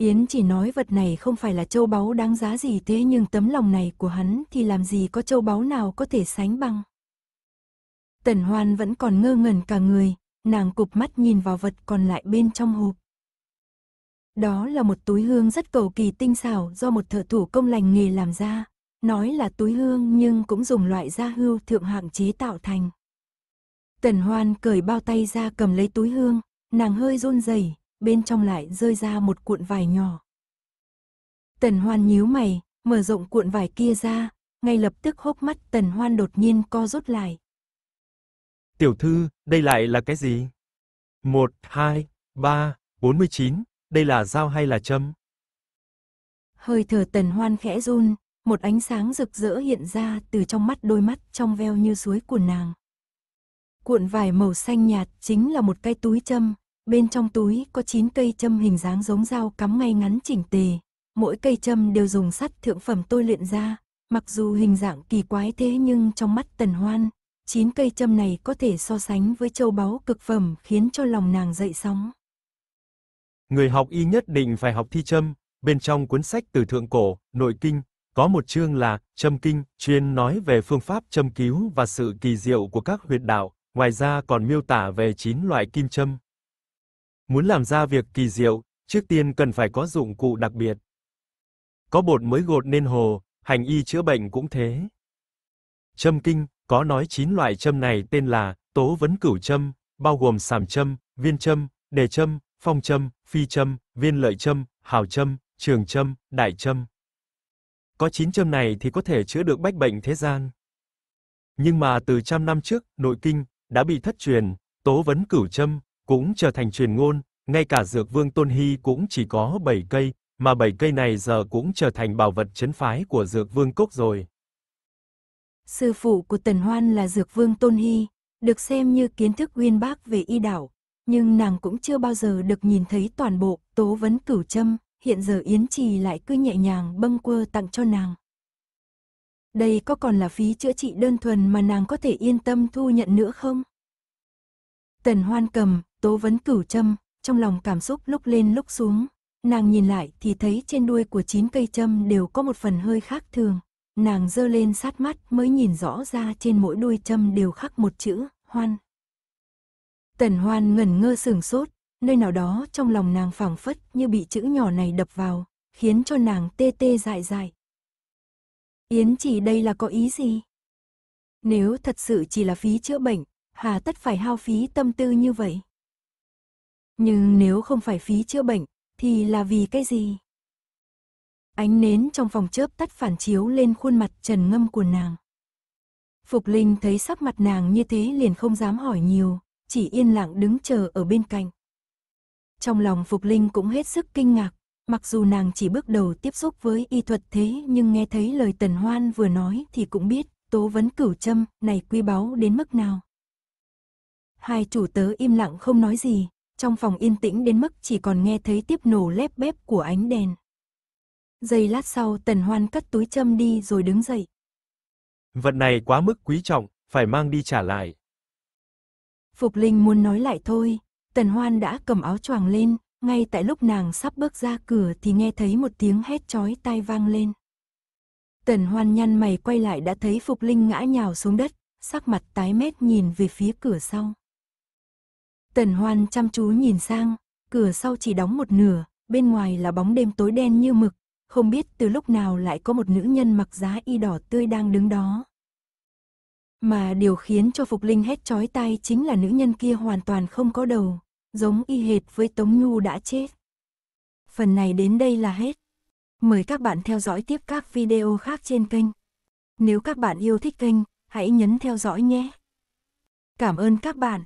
Yến chỉ nói vật này không phải là châu báu đáng giá gì thế nhưng tấm lòng này của hắn thì làm gì có châu báu nào có thể sánh bằng. Tần Hoan vẫn còn ngơ ngẩn cả người, nàng cụp mắt nhìn vào vật còn lại bên trong hộp. Đó là một túi hương rất cầu kỳ tinh xảo do một thợ thủ công lành nghề làm ra, nói là túi hương nhưng cũng dùng loại da hươu thượng hạng chế tạo thành. Tần Hoan cởi bao tay ra cầm lấy túi hương, nàng hơi run rẩy, bên trong lại rơi ra một cuộn vải nhỏ. Tần Hoan nhíu mày, mở rộng cuộn vải kia ra, ngay lập tức hốc mắt Tần Hoan đột nhiên co rút lại. Tiểu thư, đây lại là cái gì? 1, 2, 3, 49, đây là dao hay là châm? Hơi thở Tần Hoan khẽ run, một ánh sáng rực rỡ hiện ra từ trong mắt đôi mắt trong veo như suối của nàng. Cuộn vải màu xanh nhạt chính là một cái túi châm, bên trong túi có 9 cây châm hình dáng giống dao cắm ngay ngắn chỉnh tề, mỗi cây châm đều dùng sắt thượng phẩm tôi luyện ra, mặc dù hình dạng kỳ quái thế nhưng trong mắt Tần Hoan, 9 cây châm này có thể so sánh với châu báu cực phẩm khiến cho lòng nàng dậy sóng. Người học y nhất định phải học thi châm, bên trong cuốn sách từ thượng cổ, nội kinh, có một chương là châm kinh, chuyên nói về phương pháp châm cứu và sự kỳ diệu của các huyệt đạo, ngoài ra còn miêu tả về 9 loại kim châm. Muốn làm ra việc kỳ diệu, trước tiên cần phải có dụng cụ đặc biệt. Có bột mới gột nên hồ, hành y chữa bệnh cũng thế. Châm kinh, có nói 9 loại châm này tên là tố vấn cửu châm, bao gồm sàm châm, viên châm, đề châm, phong châm, phi châm, viên lợi châm, hào châm, trường châm, đại châm. Có 9 châm này thì có thể chữa được bách bệnh thế gian. Nhưng mà từ trăm năm trước, nội kinh đã bị thất truyền, tố vấn cửu châm cũng trở thành truyền ngôn, ngay cả dược vương Tôn Hy cũng chỉ có 7 cây, mà 7 cây này giờ cũng trở thành bảo vật chấn phái của dược vương Cốc rồi. Sư phụ của Tần Hoan là Dược Vương Tôn Hy, được xem như kiến thức uyên bác về y đảo, nhưng nàng cũng chưa bao giờ được nhìn thấy toàn bộ tố vấn cửu châm, hiện giờ Yến Trì lại cứ nhẹ nhàng bâng quơ tặng cho nàng. Đây có còn là phí chữa trị đơn thuần mà nàng có thể yên tâm thu nhận nữa không? Tần Hoan cầm, tố vấn cửu châm, trong lòng cảm xúc lúc lên lúc xuống, nàng nhìn lại thì thấy trên đuôi của chín cây châm đều có một phần hơi khác thường. Nàng dơ lên sát mắt mới nhìn rõ ra trên mỗi đuôi châm đều khắc một chữ, hoan. Tần hoan ngẩn ngơ sửng sốt, nơi nào đó trong lòng nàng phảng phất như bị chữ nhỏ này đập vào, khiến cho nàng tê tê dại dại. Yến chỉ đây là có ý gì? Nếu thật sự chỉ là phí chữa bệnh, hà tất phải hao phí tâm tư như vậy? Nhưng nếu không phải phí chữa bệnh, thì là vì cái gì? Ánh nến trong phòng chớp tắt phản chiếu lên khuôn mặt trần ngâm của nàng. Phục Linh thấy sắc mặt nàng như thế liền không dám hỏi nhiều, chỉ yên lặng đứng chờ ở bên cạnh. Trong lòng Phục Linh cũng hết sức kinh ngạc, Mặc dù nàng chỉ bước đầu tiếp xúc với y thuật thế nhưng nghe thấy lời Tần Hoan vừa nói thì cũng biết tố vấn cửu châm này quý báu đến mức nào. Hai chủ tớ im lặng không nói gì, trong phòng yên tĩnh đến mức chỉ còn nghe thấy tiếp nổ lép bếp của ánh đèn. Giây lát sau Tần Hoan cất túi châm đi rồi đứng dậy. Vật này quá mức quý trọng, phải mang đi trả lại. Phục Linh muốn nói lại thôi, Tần Hoan đã cầm áo choàng lên, ngay tại lúc nàng sắp bước ra cửa thì nghe thấy một tiếng hét chói tai vang lên. Tần Hoan nhăn mày quay lại đã thấy Phục Linh ngã nhào xuống đất, sắc mặt tái mét nhìn về phía cửa sau. Tần Hoan chăm chú nhìn sang, cửa sau chỉ đóng một nửa, bên ngoài là bóng đêm tối đen như mực, không biết từ lúc nào lại có một nữ nhân mặc giá y đỏ tươi đang đứng đó. Mà điều khiến cho Phục Linh hét chói tai chính là nữ nhân kia hoàn toàn không có đầu, giống y hệt với Tống Nhu đã chết. Phần này đến đây là hết. Mời các bạn theo dõi tiếp các video khác trên kênh. Nếu các bạn yêu thích kênh, hãy nhấn theo dõi nhé. Cảm ơn các bạn.